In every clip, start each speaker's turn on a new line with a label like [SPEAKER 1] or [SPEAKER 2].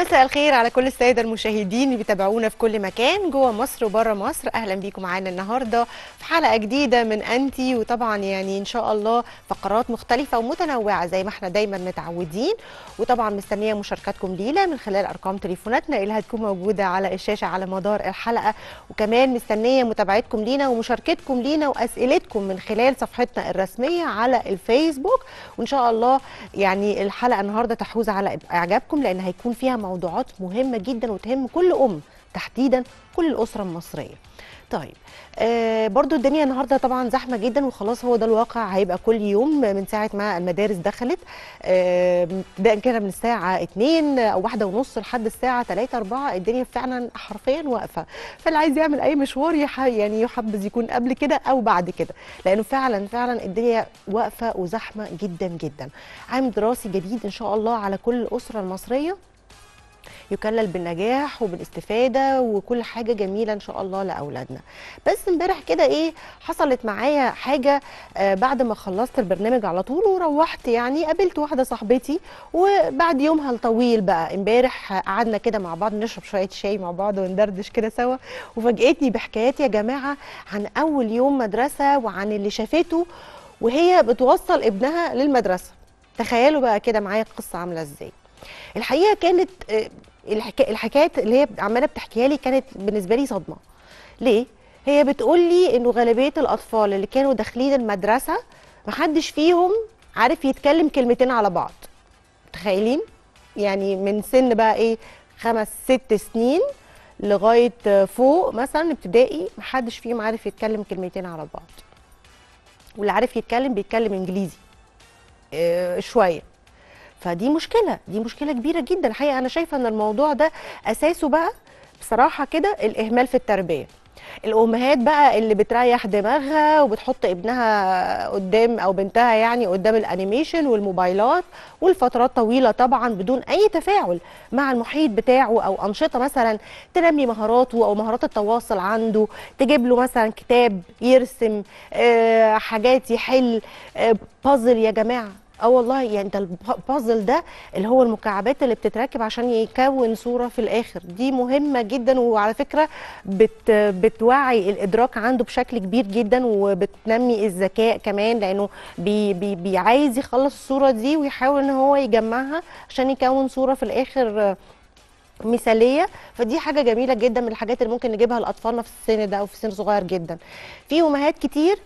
[SPEAKER 1] مساء الخير على كل السادة المشاهدين اللي بيتابعونا في كل مكان جوه مصر وبره مصر. أهلا بيكم معانا النهارده في حلقة جديدة من انتي وطبعا يعني إن شاء الله فقرات مختلفة ومتنوعة زي ما إحنا دايما متعودين. وطبعا مستنية مشاركاتكم لينا من خلال أرقام تليفوناتنا اللي هتكون موجودة على الشاشة على مدار الحلقة. وكمان مستنية متابعتكم لينا ومشاركتكم لينا وأسئلتكم من خلال صفحتنا الرسمية على الفيسبوك. وإن شاء الله يعني الحلقة النهارده تحوز على إعجابكم لأن هيكون فيها موضوعات مهمة جدا وتهم كل أم تحديدا كل الأسرة المصرية. طيب آه برضو الدنيا النهارده طبعا زحمة جدا وخلاص هو ده الواقع هيبقى كل يوم من ساعة ما المدارس دخلت ابتداء آه كده من الساعة 2 أو واحدة ونص لحد الساعة 3 4 الدنيا فعلا حرفيا واقفة. فاللي عايز يعمل أي مشوار يعني يحبذ يكون قبل كده أو بعد كده لأنه فعلا فعلا الدنيا واقفة وزحمة جدا جدا. عام دراسي جديد إن شاء الله على كل الأسرة المصرية. يكلل بالنجاح وبالاستفادة وكل حاجة جميلة إن شاء الله لأولادنا. بس امبارح كده إيه حصلت معايا حاجة آه بعد ما خلصت البرنامج على طول وروحت يعني قابلت واحدة صاحبتي وبعد يومها الطويل بقى. امبارح قعدنا كده مع بعض نشرب شوية شاي مع بعض وندردش كده سوا. وفاجئتني بحكايات يا جماعة عن أول يوم مدرسة وعن اللي شافته وهي بتوصل ابنها للمدرسة. تخيلوا بقى كده معايا القصة عاملة إزاي. الحقيقة كانت الحكايات اللي هي عمالة بتحكيها لي كانت بالنسبة لي صدمة. ليه؟ هي بتقول لي إنه غالبية الأطفال اللي كانوا داخلين المدرسة ما حدش فيهم عارف يتكلم كلمتين على بعض. متخيلين؟ يعني من سن بقى إيه خمس ست سنين لغاية فوق مثلا ابتدائي ما حدش فيهم عارف يتكلم كلمتين على بعض. واللي عارف يتكلم بيتكلم إنجليزي آه شوية. فدي مشكلة دي مشكلة كبيرة جدا. الحقيقة أنا شايفة إن الموضوع ده أساسه بقى بصراحة كده الإهمال في التربية. الأمهات بقى اللي بتريح دماغها وبتحط ابنها قدام أو بنتها يعني قدام الأنيميشن والموبايلات والفترات طويلة طبعا بدون أي تفاعل مع المحيط بتاعه أو أنشطة مثلا تنمي مهاراته أو مهارات التواصل عنده تجيب له مثلا كتاب يرسم آه حاجات يحل آه بازل يا جماعة. آه والله يعني ده البازل ده اللي هو المكعبات اللي بتتركب عشان يكون صورة في الآخر. دي مهمة جدا وعلى فكرة بت بتوعي الإدراك عنده بشكل كبير جدا وبتنمي الذكاء كمان لأنه بي بي بي عايز يخلص الصورة دي ويحاول إن هو يجمعها عشان يكون صورة في الآخر مثالية. فدي حاجة جميلة جدا من الحاجات اللي ممكن نجيبها لأطفالنا في السن ده أو في سن صغير جدا. في أمهات كتير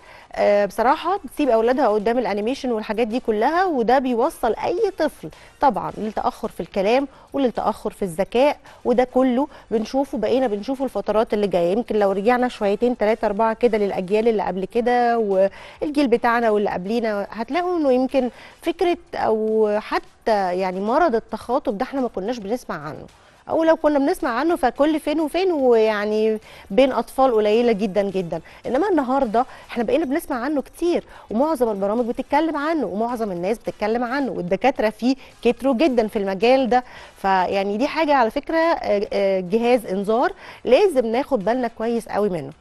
[SPEAKER 1] بصراحة بتسيب أولادها قدام ال animation والحاجات دي كلها وده بيوصل أي طفل طبعا للتأخر في الكلام وللتأخر في الذكاء وده كله بنشوفه بقينا بنشوفه الفترات اللي جاية. يمكن لو رجعنا شويتين ثلاثة أربعة كده للأجيال اللي قبل كده والجيل بتاعنا واللي قبلينا هتلاقوا إنه يمكن فكرة أو حتى يعني مرض التخاطب ده إحنا ما كناش بنسمع عنه. أو لو كنا بنسمع عنه فكل فين وفين ويعني بين أطفال قليلة جدا جدا. إنما النهارده إحنا بقينا بنسمع عنه كتير ومعظم البرامج بتتكلم عنه ومعظم الناس بتتكلم عنه والدكاترة فيه كتروا جدا في المجال ده. فيعني دي حاجة على فكرة جهاز إنذار لازم ناخد بالنا كويس قوي منه.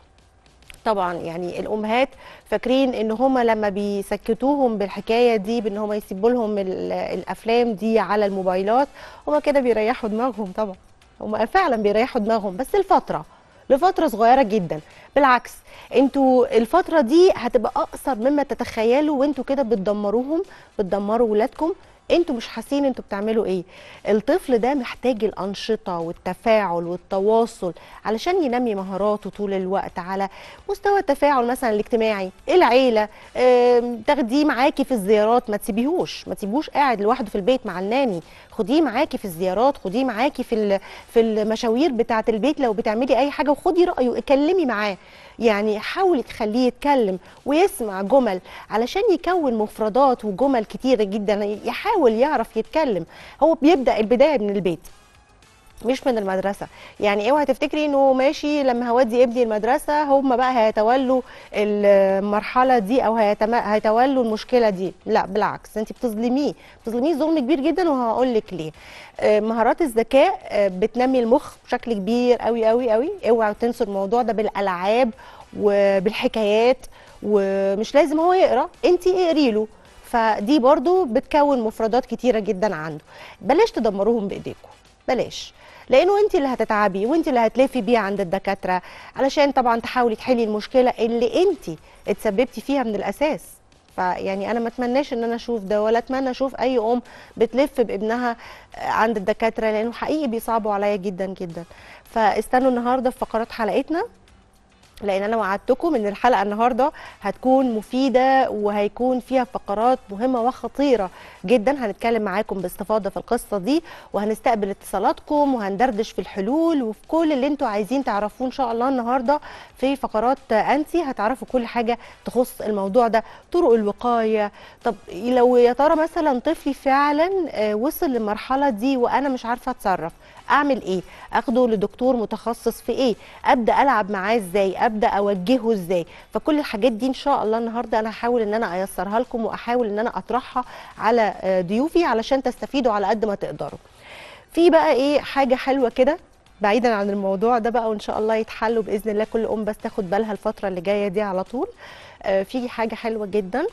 [SPEAKER 1] طبعا يعني الأمهات فاكرين إن هم لما بيسكتوهم بالحكاية دي بإن هم يسيبوا لهم الأفلام دي على الموبايلات هم كده بيريحوا دماغهم طبعا. هم فعلا بيريحوا دماغهم. بس لفتره لفترة صغيرة جدا. بالعكس أنتوا الفترة دي هتبقى أقصر مما تتخيلوا وانتوا كده بتدمروهم بتدمروا ولادكم. أنتوا مش حاسين أنتوا بتعملوا إيه. الطفل ده محتاج الأنشطة والتفاعل والتواصل علشان ينمي مهاراته طول الوقت على مستوى التفاعل مثلا الاجتماعي العيلة تاخديه معاكي في الزيارات. ما تسيبيهوش ما تسيبوش قاعد لوحده في البيت مع الناني. خديه معاكي في الزيارات خديه معاكي في في المشاوير بتاعة البيت لو بتعملي أي حاجة وخدي رأيه اتكلمي معاه. يعني حاولي تخليه يتكلم ويسمع جمل علشان يكون مفردات وجمل كتيرة جدا يحاول يعرف يتكلم. هو بيبدأ البداية من البيت. مش من المدرسة. يعني اوعي تفتكري انه ماشي لما هودي ابني المدرسة هم بقى هيتولوا المرحلة دي أو. هيتولوا المشكلة دي. لا بالعكس انت بتظلميه. بتظلميه ظلم كبير جدا وهقول لك ليه مهارات الذكاء بتنمي المخ بشكل كبير قوي قوي قوي اوعوا تنسوا الموضوع ده بالألعاب وبالحكايات ومش لازم هو يقرأ انت اقري له. فدي برضو بتكون مفردات كتيرة جدا عنده. بلاش تدمروهم بايديكم بلاش. لأنه أنت اللي هتتعبي وأنت اللي هتلفي بيه عند الدكاترة. علشان طبعا تحاولي تحلي المشكلة اللي أنت اتسببتي فيها من الأساس. فيعني أنا ما أتمناش إن أنا أشوف ده ولا أتمنى أشوف أي أم بتلف بابنها عند الدكاترة لأنه حقيقي بيصعبوا عليا جدا جدا. فاستنوا النهارده في فقرات حلقتنا. لأن أنا وعدتكم ان الحلقة النهارده هتكون مفيدة وهيكون فيها فقرات مهمة وخطيرة جدا. هنتكلم معاكم باستفاضة في القصة دي وهنستقبل اتصالاتكم وهندردش في الحلول وفي كل اللي أنتوا عايزين تعرفوه ان شاء الله النهارده في فقرات انسي هتعرفوا كل حاجة تخص الموضوع ده طرق الوقاية. طب لو يا ترى مثلا طفلي فعلا وصل للمرحلة دي وأنا مش عارفة أتصرف أعمل إيه؟ أخده لدكتور متخصص في إيه؟ أبدأ ألعب معاه إزاي؟ أبدأ أوجهه إزاي؟ فكل الحاجات دي إن شاء الله النهارده أنا هحاول إن أنا أيسرها لكم وأحاول إن أنا أطرحها على ضيوفي علشان تستفيدوا على قد ما تقدروا. في بقى إيه؟ حاجة حلوة كده بعيدا عن الموضوع ده بقى وإن شاء الله يتحلوا بإذن الله كل أم بس تاخد بالها الفترة اللي جاية دي على طول. في حاجة حلوة جدا.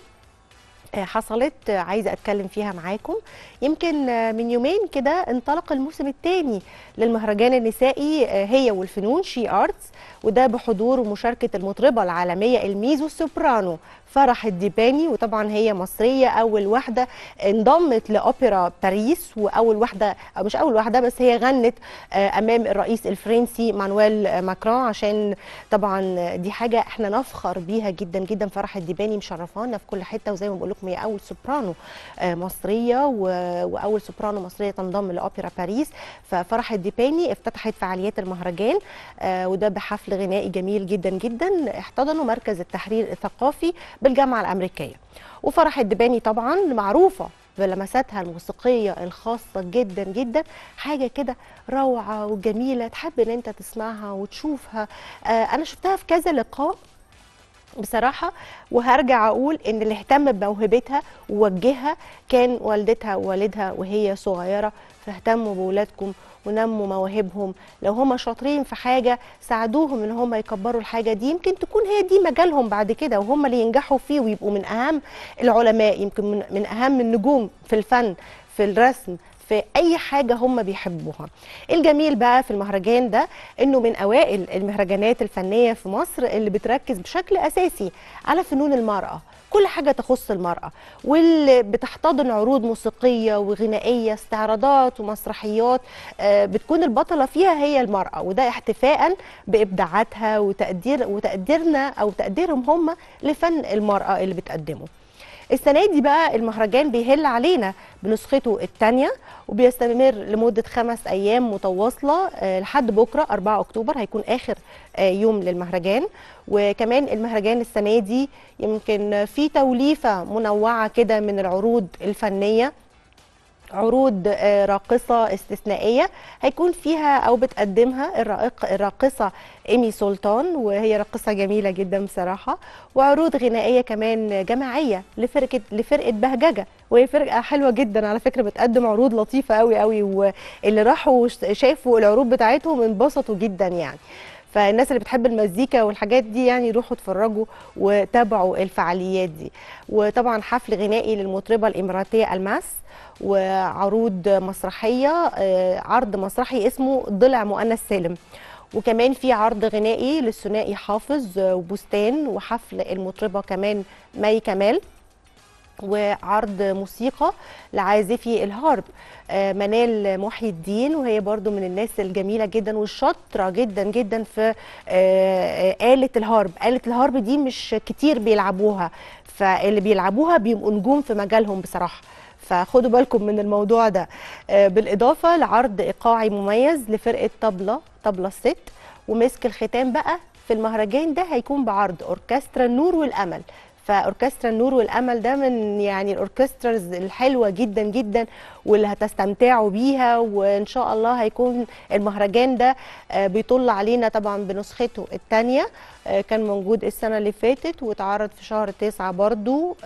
[SPEAKER 1] حصلت عايزة أتكلم فيها معاكم. يمكن من يومين كده انطلق الموسم الثاني للمهرجان النسائي هي والفنون She Arts وده بحضور ومشاركه المطربة العالمية الميزو سوبرانو. فرح الديباني وطبعا هي مصرية أول واحدة انضمت لأوبرا باريس وأول واحدة أو مش أول واحدة بس هي غنت أمام الرئيس الفرنسي مانويل ماكرون. عشان طبعا دي حاجة إحنا نفخر بيها جدا جدا. فرح الديباني مشرفانا في كل حتة وزي ما بقول لكم هي أول سوبرانو مصرية وأول سوبرانو مصرية تنضم لأوبرا باريس. ففرح الديباني افتتحت فعاليات المهرجان وده بحفل غنائي جميل جدا جدا. احتضنوا مركز التحرير الثقافي بالجامعة الأمريكية. وفرح الدباني طبعا معروفة بلمساتها الموسيقية الخاصة جدا جدا. حاجة كده روعة وجميلة تحب إن أنت تسمعها وتشوفها. آه أنا شفتها في كذا لقاء بصراحة وهرجع أقول إن اللي اهتم بموهبتها ووجهها كان والدتها ووالدها وهي صغيرة فاهتموا بولادكم ونموا مواهبهم. لو هم شاطرين في حاجة ساعدوهم إن هم يكبروا الحاجة دي. يمكن تكون هي دي مجالهم بعد كده وهم اللي ينجحوا فيه ويبقوا من أهم العلماء يمكن من أهم النجوم في الفن في الرسم في أي حاجة هم بيحبوها. الجميل بقى في المهرجان ده إنه من أوائل المهرجانات الفنية في مصر اللي بتركز بشكل أساسي على فنون المرأة. كل حاجة تخص المرأة واللي بتحتضن عروض موسيقية وغنائية استعراضات ومسرحيات بتكون البطلة فيها هي المرأة وده احتفاء بإبداعاتها وتقدير وتقديرنا أو تقديرهم هم لفن المرأة اللي بتقدمه. السنة دي بقى المهرجان بيهل علينا بنسخته الثانية وبيستمر لمدة خمس أيام متواصلة لحد بكرة 4 أكتوبر هيكون آخر يوم للمهرجان. وكمان المهرجان السنة دي يمكن في توليفة منوعة كده من العروض الفنية عروض راقصة استثنائية هيكون فيها أو بتقدمها الراقصة إيمي سلطان وهي راقصة جميلة جدا بصراحة وعروض غنائية كمان جماعية لفرقة لفرقة بهججة وهي فرقة حلوة جدا على فكرة بتقدم عروض لطيفة قوي قوي واللي راحوا شافوا العروض بتاعتهم انبسطوا جدا يعني. فالناس اللي بتحب المزيكا والحاجات دي يعني يروحوا اتفرجوا وتابعوا الفعاليات دي. وطبعا حفل غنائي للمطربة الإماراتية ألماس وعروض مسرحية عرض مسرحي اسمه ضلع مؤنث سالم. وكمان في عرض غنائي للثنائي حافظ وبستان وحفل المطربة كمان مي كمال. وعرض موسيقى لعازفي الهارب منال محي الدين وهي برضو من الناس الجميلة جدا والشاطرة جدا جدا في آلة الهارب آلة الهارب دي مش كتير بيلعبوها فاللي بيلعبوها بيبقوا نجوم في مجالهم بصراحة. فخدوا بالكم من الموضوع ده. بالإضافة لعرض إيقاعي مميز لفرقة طبلة طبلة الست ومسك الختام بقى في المهرجان ده هيكون بعرض أوركسترا النور والأمل. فأوركسترا النور والأمل ده من يعني ال orchestras الحلوة جدا جدا واللي هتستمتعوا بيها. وإن شاء الله هيكون المهرجان ده بيطل علينا طبعا بنسخته الثانية كان موجود السنة اللي فاتت واتعرض في شهر تسعة برضو.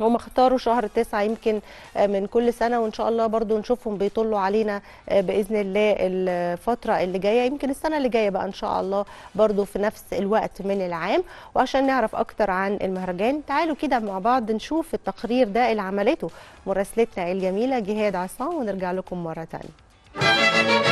[SPEAKER 1] هم اختاروا شهر تسعة يمكن من كل سنة وإن شاء الله برضو نشوفهم بيطلوا علينا بإذن الله الفترة اللي جاية يمكن السنة اللي جاية بقى إن شاء الله برضو في نفس الوقت من العام. وعشان نعرف أكتر عن المهرجان تعالوا كده مع بعض نشوف التقرير ده اللي عملته مراسلتنا الجميلة جهاد عصام ونرجع لكم مرة تانية.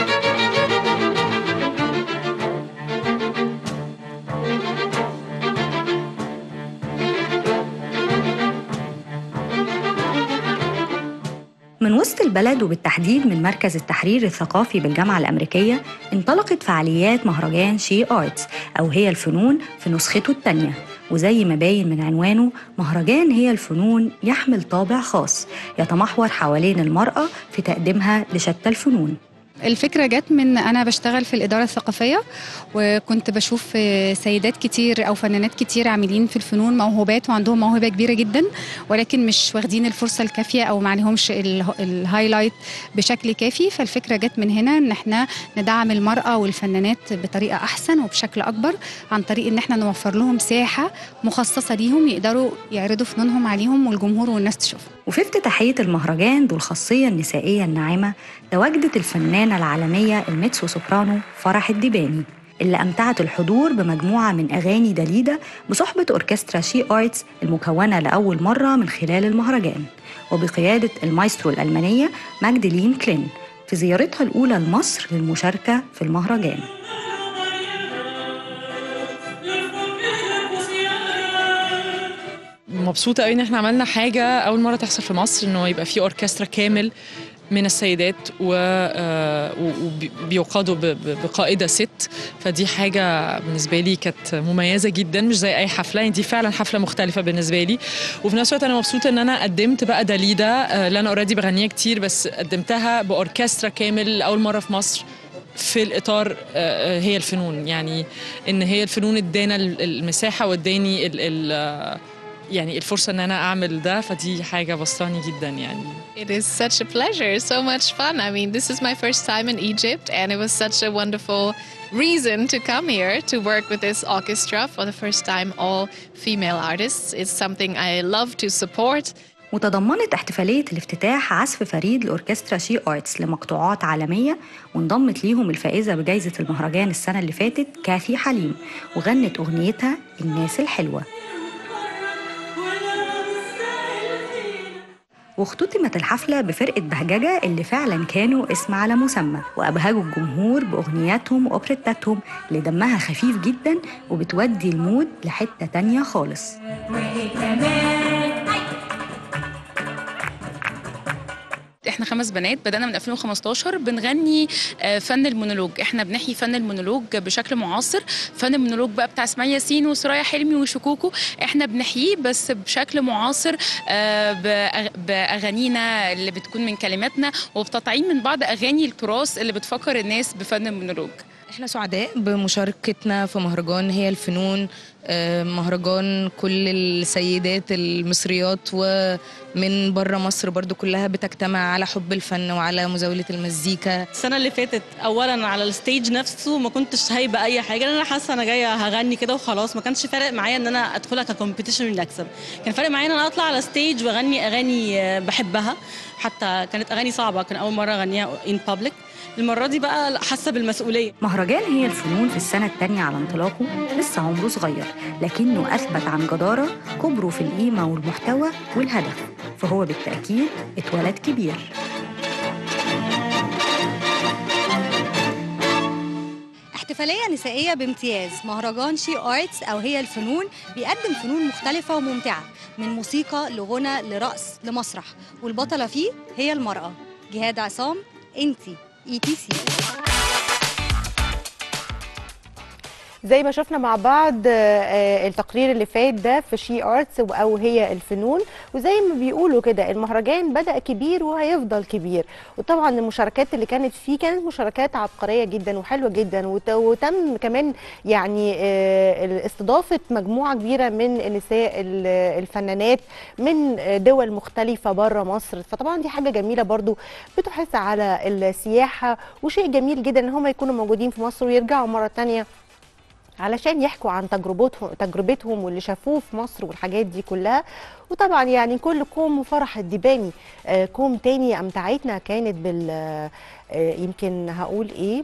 [SPEAKER 2] وسط البلد وبالتحديد من مركز التحرير الثقافي بالجامعة الأمريكية انطلقت فعاليات مهرجان شي آرتس أو هي الفنون في نسخته الثانية وزي ما باين من عنوانه مهرجان هي الفنون يحمل طابع خاص يتمحور حوالين المرأة في تقديمها لشتى الفنون.
[SPEAKER 3] الفكرة جت من أنا بشتغل في الإدارة الثقافية وكنت بشوف سيدات كتير أو فنانات كتير عاملين في الفنون موهوبات وعندهم موهبة كبيرة جدا ولكن مش واخدين الفرصة الكافية أو ما عليهمش ال highlight بشكل كافي. فالفكرة جت من هنا إن إحنا ندعم المرأة والفنانات بطريقة أحسن وبشكل أكبر عن طريق إن إحنا نوفر لهم ساحة مخصصة ليهم يقدروا يعرضوا فنونهم عليهم والجمهور والناس تشوفهم.
[SPEAKER 2] وفي افتتاحية المهرجان ذو الخاصية النسائية الناعمة تواجدت الفنانة العالمية الميتسو سوبرانو فرح الدباني اللي أمتعت الحضور بمجموعة من أغاني دليدة بصحبة أوركسترا She Arts المكونة لأول مرة من خلال المهرجان وبقيادة المايسترو الألمانية ماجدلين كلين في زيارتها الأولى لمصر للمشاركة في المهرجان.
[SPEAKER 4] مبسوطة قوي إن إحنا عملنا حاجة أول مرة تحصل في مصر إنه يبقى في أوركسترا كامل من السيدات وبيقادوا بقائدة ست. فدي حاجة بالنسبة لي كانت مميزة جدا مش زي أي حفلة. يعني دي فعلا حفلة مختلفة بالنسبة لي. وفي نفس الوقت أنا مبسوطة إن أنا قدمت بقى داليدا اللي أنا already بغنيها كتير بس قدمتها بأوركسترا كامل لاول مرة في مصر في الإطار هي الفنون. يعني إن هي الفنون ادانا المساحة واداني يعني الفرصة إن أنا أعمل ده فدي حاجة بسطاني جدا يعني.
[SPEAKER 5] It is such a pleasure, so much fun. I mean, this is my first time in Egypt, and it was such a wonderful reason to come here to work with this orchestra for the first time, all female artists. It's something I love to support.
[SPEAKER 2] وتضمنت احتفالية الافتتاح عزف فريد لأوركسترا شي آرتس لمقطوعات عالمية وانضمت ليهم الفائزة بجائزة المهرجان السنة اللي فاتت كاثي حليم وغنت أغنيتها الناس الحلوة واختتمت الحفلة بفرقة بهججة اللي فعلا كانوا اسم على مسمى وأبهجوا الجمهور بأغنياتهم وأوبريتاتهم اللي دمها خفيف جدا وبتودي المود لحتة تانية خالص.
[SPEAKER 6] إحنا خمس بنات بدأنا من 2015 بنغني فن المونولوج. إحنا بنحيي فن المونولوج بشكل معاصر. فن المونولوج بقى بتاع اسماعيل ياسين وثريا حلمي وشكوكو. إحنا بنحييه بس بشكل معاصر بأغانينا اللي بتكون من كلماتنا وبتطعيم من بعض أغاني التراث اللي بتفكر الناس بفن المونولوج.
[SPEAKER 7] إحنا سعداء بمشاركتنا في مهرجان هي الفنون مهرجان كل السيدات المصريات ومن بره مصر برضو كلها بتجتمع على حب الفن وعلى مزاولة المزيكا.
[SPEAKER 8] السنة اللي فاتت أولا على ال stage نفسه ما كنتش هايبة أي حاجة أنا حاسة أنا جاية هغني كده وخلاص ما كانش فارق معايا إن أنا أدخلها ك competition اللي أكسب. كان فارق معايا إن أنا أطلع على stage وأغني أغاني بحبها حتى كانت أغاني صعبة كان أول مرة أغنيها in public المرة دي بقى حاسة بالمسؤولية.
[SPEAKER 2] مهرجان هي الفنون في السنة الثانية على انطلاقه لسه عمره صغير لكنه أثبت عن جدارة كبره في القيمة والمحتوى والهدف فهو بالتأكيد اتولد كبير.
[SPEAKER 9] احتفالية نسائية بامتياز مهرجان She Arts أو هي الفنون بيقدم فنون مختلفة وممتعة من موسيقى لغنى لرقص لمسرح والبطلة فيه هي المرأة جهاد عصام انتي. اي
[SPEAKER 1] زي ما شفنا مع بعض التقرير اللي فات ده في She Arts أو هي الفنون. وزي ما بيقولوا كده المهرجان بدأ كبير وهيفضل كبير. وطبعا المشاركات اللي كانت فيه كانت مشاركات عبقرية جدا وحلوة جدا. وتم كمان يعني استضافة مجموعة كبيرة من النساء الفنانات من دول مختلفة بره مصر. فطبعا دي حاجة جميلة برضو بتحث على السياحة. وشيء جميل جدا إن هم يكونوا موجودين في مصر ويرجعوا مرة ثانية علشان يحكوا عن تجربتهم تجربتهم واللي شافوه في مصر والحاجات دي كلها. وطبعا يعني كل كوم وفرح الدباني آه كوم تاني امتعتنا كانت بال آه يمكن هقول إيه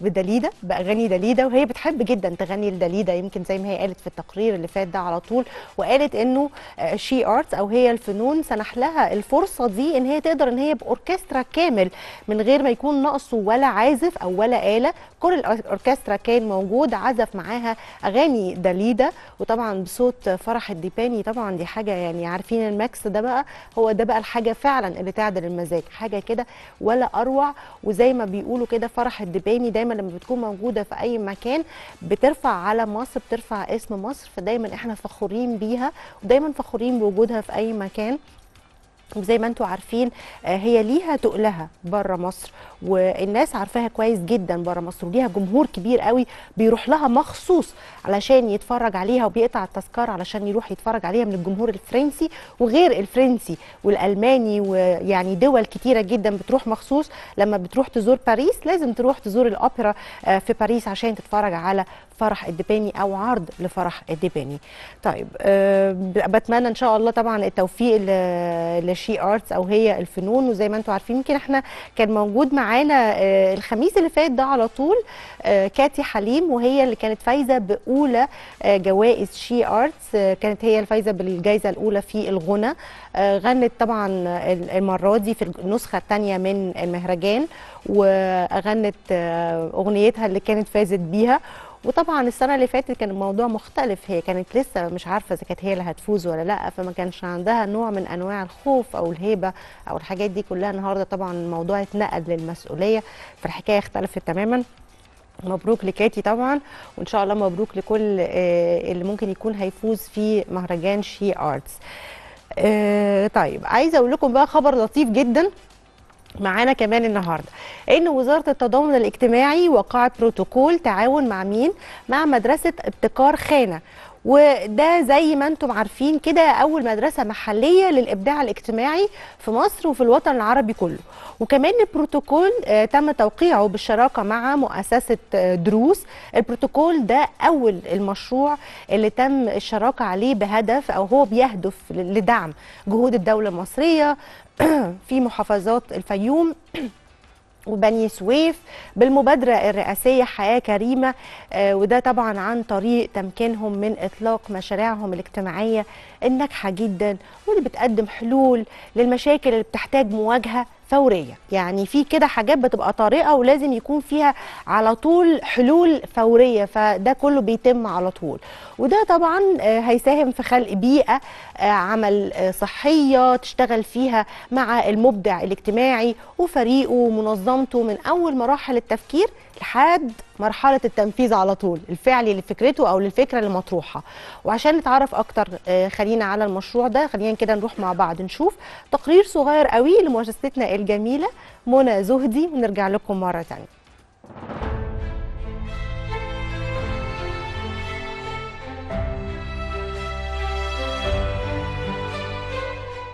[SPEAKER 1] بدليدة بأغاني دليدة. وهي بتحب جدا تغني لداليدا يمكن زي ما هي قالت في التقرير اللي فات ده على طول. وقالت إنه She Arts أو هي الفنون سنح لها الفرصة دي إن هي تقدر إن هي بأوركسترا كامل من غير ما يكون ناقصه ولا عازف أو ولا آلة. كل الأوركسترا كان موجود عزف معاها أغاني دليدة. وطبعا بصوت فرح الديباني طبعا دي حاجة يعني عارفين الماكس ده بقى هو ده بقى الحاجة فعلا اللي تعدل المزاج حاجة كده ولا أروع. وزي ما بيقولوا كده فرح الدباني دايما لما بتكون موجودة في أي مكان بترفع على مصر بترفع اسم مصر فدايما إحنا فخورين بيها ودايما فخورين بوجودها في أي مكان. وزي ما أنتم عارفين آه، هي ليها تقلها بره مصر والناس عارفاها كويس جدا بره مصر وليها جمهور كبير قوي بيروح لها مخصوص علشان يتفرج عليها وبيقطع التذكرة علشان يروح يتفرج عليها من الجمهور الفرنسي وغير الفرنسي والألماني ويعني دول كتيرة جدا بتروح مخصوص. لما بتروح تزور باريس لازم تروح تزور الأوبرا آه، في باريس عشان تتفرج على فرح الدباني أو عرض لفرح الدباني. طيب آه، بتمنى إن شاء الله طبعا التوفيق ل- لشي آرتس أو هي الفنون. وزي ما أنتم عارفين يمكن إحنا كان موجود معانا آه، الخميس اللي فات ده على طول آه، كاتي حليم وهي اللي كانت فايزة بأولى آه، جوائز شي آرتس كانت هي الفايزه بالجائزه الأولى في الغنى. غنت طبعا المرة دي في النسخة الثانية من المهرجان وغنت أغنيتها اللي كانت فازت بيها. وطبعا السنة اللي فاتت كان الموضوع مختلف. هي كانت لسه مش عارفة إذا كانت هي اللي هتفوز ولا لأ فما كانش عندها نوع من أنواع الخوف أو الهيبة أو الحاجات دي كلها. النهارده طبعا الموضوع اتنقل للمسؤولية فالحكاية اختلفت تماما. مبروك لكاتي طبعا وإن شاء الله مبروك لكل آه، اللي ممكن يكون هيفوز في مهرجان شي آرتس. آه، طيب عايزة أقول لكم بقى خبر لطيف جدا. معانا كمان النهارده. إن وزارة التضامن الاجتماعي وقعت بروتوكول تعاون مع مين؟ مع مدرسة ابتكار خانة. وده زي ما أنتم عارفين كده أول مدرسة محلية للإبداع الاجتماعي في مصر وفي الوطن العربي كله. وكمان البروتوكول آه، تم توقيعه بالشراكة مع مؤسسة آه، دروس. البروتوكول ده أول المشروع اللي تم الشراكة عليه بهدف أو هو بيهدف لدعم جهود الدولة المصرية في محافظات الفيوم. وبني سويف بالمبادرة الرئاسية حياة كريمة آه، وده طبعا عن طريق تمكينهم من إطلاق مشاريعهم الاجتماعية الناجحة جدا واللي بتقدم حلول للمشاكل اللي بتحتاج مواجهة فورية. يعني في كده حاجات بتبقى طارئة ولازم يكون فيها على طول حلول فورية فده كله بيتم على طول. وده طبعا آه، هيساهم في خلق بيئة آه، عمل آه، صحية تشتغل فيها مع المبدع الاجتماعي وفريقه ومنظمته من أول مراحل التفكير لحد مرحلة التنفيذ على طول الفعلي لفكرته أو للفكرة اللي مطروحة. وعشان نتعرف أكتر آه، خلينا على المشروع ده خلينا كده نروح مع بعض نشوف تقرير صغير قوي لمؤسستنا الجميلة منى زهدي ونرجع لكم مرة تانية.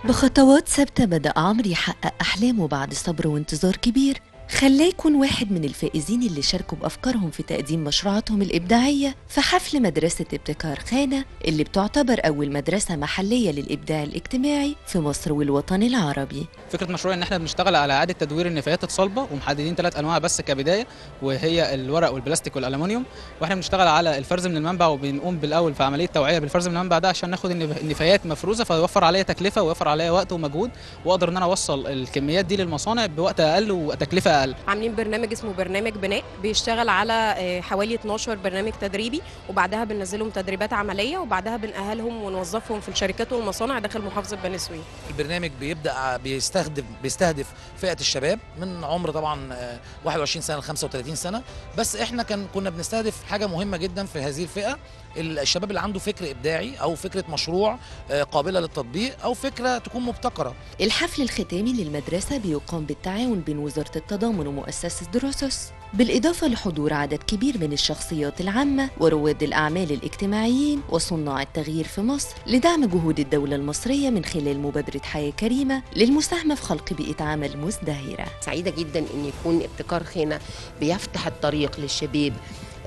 [SPEAKER 10] بخطوات ثابتة بدأ عمرو يحقق أحلامه بعد صبر وانتظار كبير. خلاه يكون واحد من الفائزين اللي شاركوا بأفكارهم في تقديم مشروعاتهم الإبداعية في حفل مدرسة ابتكار خانة اللي بتعتبر أول مدرسة محلية للإبداع الاجتماعي في مصر والوطن العربي.
[SPEAKER 11] فكرة مشروع إن إحنا بنشتغل على إعادة تدوير النفايات الصلبة ومحددين ثلاث أنواع بس كبداية وهي الورق والبلاستيك والالومنيوم وإحنا بنشتغل على الفرز من المنبع وبنقوم بالأول في عملية توعية بالفرز من المنبع ده عشان ناخد النف- النفايات مفروزة فيوفر عليا تكلفة ويوفر عليا وقت ومجهود وأقدر إن أنا أوصل الكميات دي للمصانع بوقت أقل وتكلفة أقل
[SPEAKER 12] عاملين برنامج اسمه برنامج بناء بيشتغل على آه، حوالي 12 برنامج تدريبي وبعدها بننزلهم تدريبات عملية وبعدها بنأهلهم ونوظفهم في الشركات والمصانع داخل محافظة بني سويف.
[SPEAKER 13] البرنامج بيبدأ بيستهدف بيستهدف فئة الشباب من عمر طبعا آه، 21 سنة ل 35 سنة. بس إحنا كان كنا بنستهدف حاجة مهمة جدا في هذه الفئة الشباب اللي عنده فكر إبداعي أو فكرة مشروع آه، قابلة للتطبيق أو فكرة تكون مبتكرة.
[SPEAKER 10] الحفل الختامي للمدرسة بيقام بالتعاون بين وزارة التضامن ومؤسسة دروسوس بالإضافة لحضور عدد كبير من الشخصيات العامة ورواد الأعمال الاجتماعيين وصناع التغيير في مصر لدعم جهود الدولة المصرية من خلال مبادرة حياة كريمة للمساهمة في خلق بيئة عمل مزدهرة.
[SPEAKER 14] سعيدة جدا إن يكون ابتكار خانة بيفتح الطريق للشباب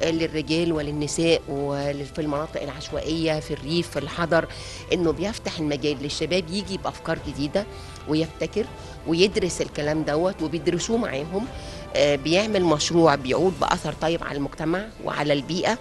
[SPEAKER 14] للرجال وللنساء وفي المناطق العشوائية في الريف في الحضر إنه بيفتح المجال للشباب يجي بأفكار جديدة ويبتكر ويدرس الكلام دوت وبيدرسوه معاهم. آه، بيعمل مشروع بيعود بأثر طيب على المجتمع وعلى البيئة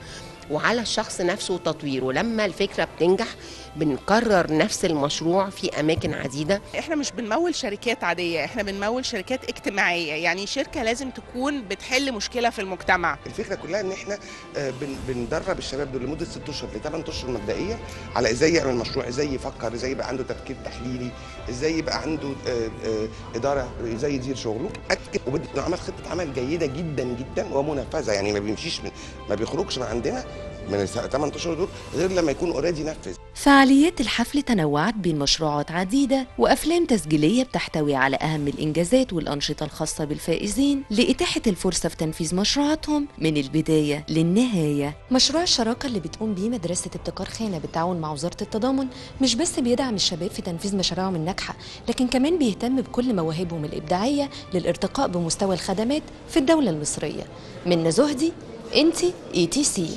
[SPEAKER 14] وعلى الشخص نفسه وتطويره. لما الفكرة بتنجح بنكرر نفس المشروع في أماكن عديدة؟
[SPEAKER 15] إحنا مش بنمول شركات عادية إحنا بنمول شركات اجتماعية يعني شركة لازم تكون بتحل مشكلة في المجتمع.
[SPEAKER 16] الفكرة كلها إن إحنا آه، بن- بندرب الشباب دول لمدة 6 أشهر ل 8 أشهر مبدئيه على إزاي يعمل مشروع إزاي يفكر إزاي يبقى عنده تفكير تحليلي إزاي يبقى عنده آه، آه، إدارة إزاي يدير شغله. أكد وبدنا عمل خطة عمل جيدة جدا جدا ومنفذة يعني ما بيمشيش من ما بيخرجش من عندنا. من 8 اشهر دول غير لما يكون اوريدي نفذ.
[SPEAKER 10] فعاليات الحفل تنوعت بين مشروعات عديدة وأفلام تسجيلية بتحتوي على أهم الإنجازات والأنشطة الخاصة بالفائزين لإتاحة الفرصة في تنفيذ مشروعاتهم من البداية للنهاية. مشروع الشراكة اللي بتقوم بيه مدرسة ابتكار خانة بالتعاون مع وزارة التضامن مش بس بيدعم الشباب في تنفيذ مشاريعهم الناجحة لكن كمان بيهتم بكل مواهبهم الإبداعية للارتقاء بمستوى الخدمات في الدولة المصرية. منى زهدي إنتي ETC.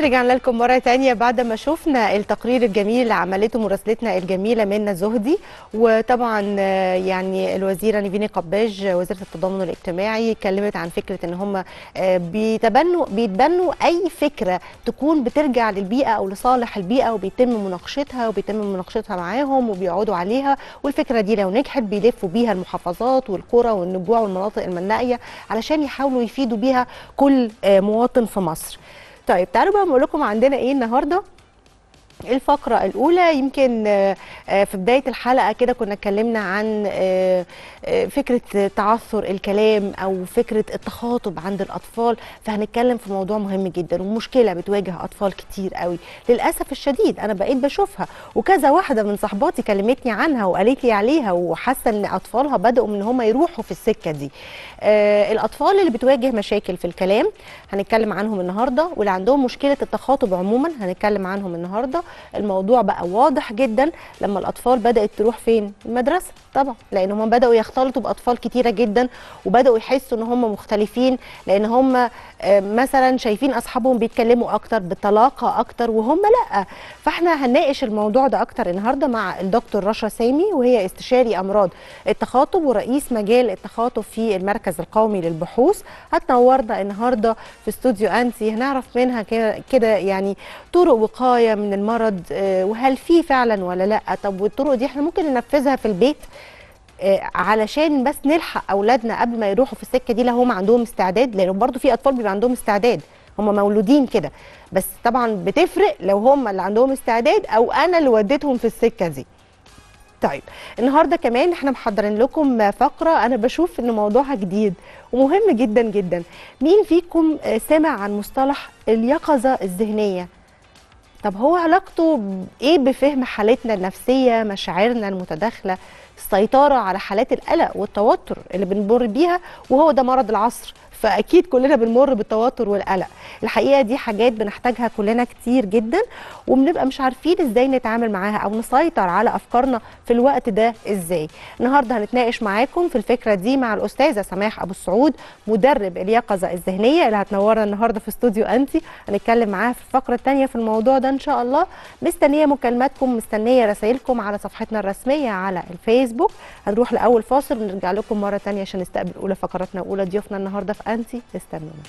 [SPEAKER 1] رجعنا لكم مرة تانية بعد ما شفنا التقرير الجميل اللي عملته مراسلتنا الجميلة منى زهدي وطبعا يعني الوزيرة نيفين قباج وزيرة التضامن الاجتماعي اتكلمت عن فكرة إن هم آه، بيتبنوا بيتبنوا أي فكرة تكون بترجع للبيئة أو لصالح البيئة وبيتم مناقشتها وبيتم مناقشتها معاهم وبيقعدوا عليها. والفكرة دي لو نجحت بيلفوا بيها المحافظات والقرى والنجوع والمناطق المنائية علشان يحاولوا يفيدوا بيها كل آه، مواطن في مصر. طيب تعالوا بقى نقول لكم عندنا إيه النهارده؟ الفقرة الأولى؟ يمكن آه، في بداية الحلقة كده كنا اتكلمنا عن آه، آه، فكرة تعثر الكلام أو فكرة التخاطب عند الأطفال فهنتكلم في موضوع مهم جدا ومشكلة بتواجه أطفال كتير قوي للأسف الشديد أنا بقيت بشوفها وكذا واحدة من صحباتي كلمتني عنها وقالت لي عليها وحاسة إن أطفالها بدأوا من هم يروحوا في السكة دي. الأطفال اللي بتواجه مشاكل في الكلام هنتكلم عنهم النهارده واللي عندهم مشكلة التخاطب عموما هنتكلم عنهم النهارده الموضوع بقى واضح جدا لما الأطفال بدأت تروح فين؟ المدرسة. طبعا لأن هم بدأوا يختلطوا بأطفال كتيرة جدا وبدأوا يحسوا إن هم مختلفين لأن هم آه، مثلا شايفين أصحابهم بيتكلموا أكتر بطلاقة أكتر وهم لأ. فإحنا هنناقش الموضوع ده أكتر النهارده مع الدكتور رشا سامي وهي استشاري أمراض التخاطب ورئيس مجال التخاطب في المركز القومي للبحوث. هتنورنا النهارده في استوديو أنتي. هنعرف منها كده- يعني طرق وقاية من المرض آه، وهل في فعلا ولا لأ. طب والطرق دي إحنا ممكن ننفذها في البيت؟ علشان بس نلحق أولادنا قبل ما يروحوا في السكة دي لو هم عندهم استعداد لأن برضو في أطفال بيبقى عندهم استعداد هم مولودين كده. بس طبعا بتفرق لو هم اللي عندهم استعداد أو أنا اللي وديتهم في السكة دي. طيب النهارده كمان إحنا محضرين لكم فقرة أنا بشوف إن موضوعها جديد ومهم جدا جدا. مين فيكم آه، سمع عن مصطلح اليقظة الذهنية؟ طب هو علاقته إيه بفهم حالتنا النفسية مشاعرنا المتداخلة؟ السيطره على حالات القلق والتوتر اللي بنمر بيها وهو ده مرض العصر. فأكيد كلنا بنمر بالتوتر والقلق. الحقيقة دي حاجات بنحتاجها كلنا كتير جدا وبنبقى مش عارفين إزاي نتعامل معاها أو نسيطر على أفكارنا في الوقت ده إزاي. النهارده هنتناقش معاكم في الفكرة دي مع الأستاذة سماح أبو السعود مدرب اليقظة الذهنية اللي هتنورنا النهارده في استوديو أنتي. هنتكلم معاها في الفقرة الثانية في الموضوع ده إن شاء الله. مستنية مكالماتكم مستنية رسائلكم على صفحتنا الرسمية على الفيسبوك. هنروح لأول فاصل ونرجع لكم مرة ثانية عشان نستقبل أولى فقراتنا وأولى ضيوفنا النهارده في انتي استنونا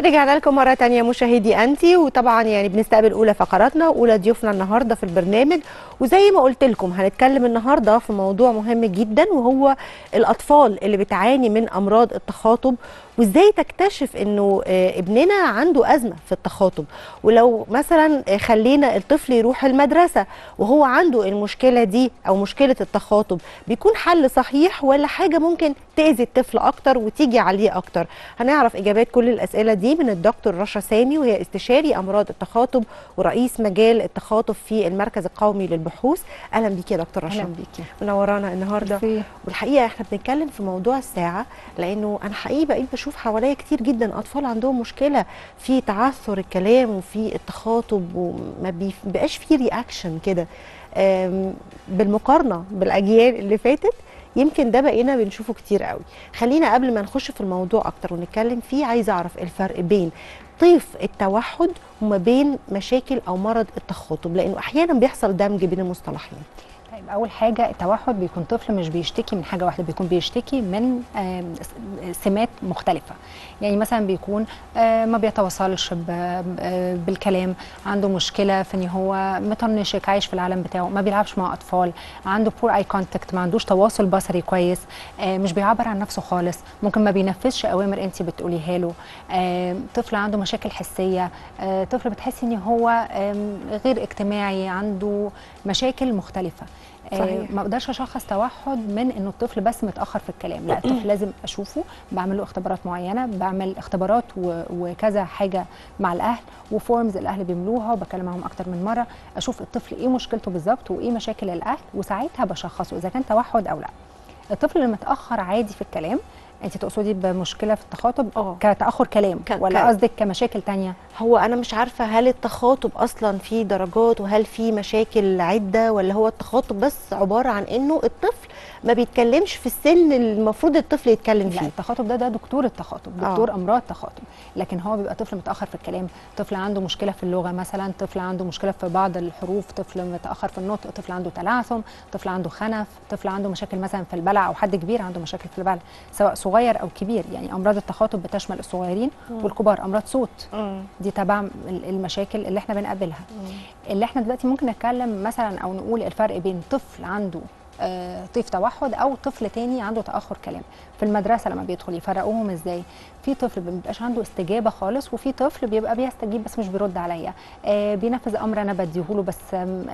[SPEAKER 1] رجعنا لكم مرة تانية مشاهدي أنتي وطبعا يعني بنستقبل أولى فقراتنا وأولى ضيوفنا النهاردة في البرنامج. وزي ما قلت لكم هنتكلم النهاردة في موضوع مهم جدا وهو الأطفال اللي بتعاني من أمراض التخاطب وإزاي تكتشف إنه آه، ابننا عنده أزمة في التخاطب؟ ولو مثلا آه، خلينا الطفل يروح المدرسة وهو عنده المشكلة دي أو مشكلة التخاطب بيكون حل صحيح ولا حاجة ممكن تأذي الطفل أكتر وتيجي عليه أكتر؟ هنعرف إجابات كل الأسئلة دي من الدكتور رشا سامي وهي استشاري أمراض التخاطب ورئيس مجال التخاطب في المركز القومي للبحوث. أهلا بيكي يا دكتور رشا.
[SPEAKER 17] أهلا بيكي.
[SPEAKER 1] منورانا النهارده. والحقيقة إحنا بنتكلم في موضوع الساعة لأنه أنا حقيقي بقيت بشوف حواليا كتير جدا أطفال عندهم مشكلة في تعثر الكلام وفي التخاطب وما بي- بيبقاش فيه reaction كده. بالمقارنة بالأجيال اللي فاتت يمكن ده بقينا بنشوفه كتير قوي. خلينا قبل ما نخش في الموضوع أكتر ونتكلم فيه عايزه أعرف الفرق بين طيف التوحد وما بين مشاكل أو مرض التخاطب لأنه أحيانا بيحصل دمج بين المصطلحين.
[SPEAKER 17] أول حاجة التوحد بيكون طفل مش بيشتكي من حاجة واحدة بيكون بيشتكي من س- سمات مختلفة. يعني مثلا بيكون آه، ما بيتواصلش آه، بالكلام عنده مشكلة في إن هو مطنشك عايش في العالم بتاعه ما بيلعبش مع أطفال عنده poor eye contact ما عندوش تواصل بصري كويس آه، مش بيعبر عن نفسه خالص ممكن ما بينفذش أوامر انت بتقوليها له آه، طفل عنده مشاكل حسية آه، طفل بتحسي إن هو غير اجتماعي عنده مشاكل مختلفة. آه،
[SPEAKER 1] صحيح.
[SPEAKER 17] ما أقدرش اشخص توحد من إنه الطفل بس متأخر في الكلام. لا الطفل لازم أشوفه بعمل له اختبارات معينة بعمل اختبارات وكذا حاجة مع الأهل و forms الأهل بيملوها وبكلم معاهم أكتر من مرة أشوف الطفل إيه مشكلته بالظبط وإيه مشاكل الأهل وساعتها بشخصه إذا كان توحد أو لا. الطفل اللي متأخر عادي في الكلام انت تقصدي بمشكلة في التخاطب؟
[SPEAKER 1] آه.
[SPEAKER 17] كتأخر كلام
[SPEAKER 1] ك-
[SPEAKER 17] ولا قصدك كمشاكل تانية؟
[SPEAKER 1] هو أنا مش عارفة هل التخاطب أصلا فيه درجات وهل فيه مشاكل عدة ولا هو التخاطب بس عبارة عن إنه الطفل ما بيتكلمش في السن اللي المفروض الطفل يتكلم
[SPEAKER 17] لا
[SPEAKER 1] فيه
[SPEAKER 17] التخاطب ده ده دكتور التخاطب
[SPEAKER 1] آه.
[SPEAKER 17] دكتور أمراض تخاطب لكن هو بيبقى طفل متأخر في الكلام طفل عنده مشكلة في اللغة مثلا طفل عنده مشكلة في بعض الحروف طفل متأخر في النطق طفل عنده تلعثم طفل عنده خنف طفل عنده مشاكل مثلا في البلع أو حد كبير عنده مشاكل في البلع سواء صغير أو كبير يعني أمراض التخاطب بتشمل الصغيرين
[SPEAKER 1] مم.
[SPEAKER 17] والكبار أمراض صوت
[SPEAKER 1] مم.
[SPEAKER 17] دي تبع ال- المشاكل اللي إحنا بنقابلها اللي إحنا دلوقتي ممكن نتكلم مثلا أو نقول الفرق بين طفل عنده آه، طيف توحد أو طفل تاني عنده تأخر كلام. في المدرسة لما بيدخل يفرقوهم إزاي؟ في طفل ما بيبقاش عنده استجابة خالص وفي طفل بيبقى بيستجيب بس مش بيرد عليا. آه بينفذ أمر أنا بديهوله بس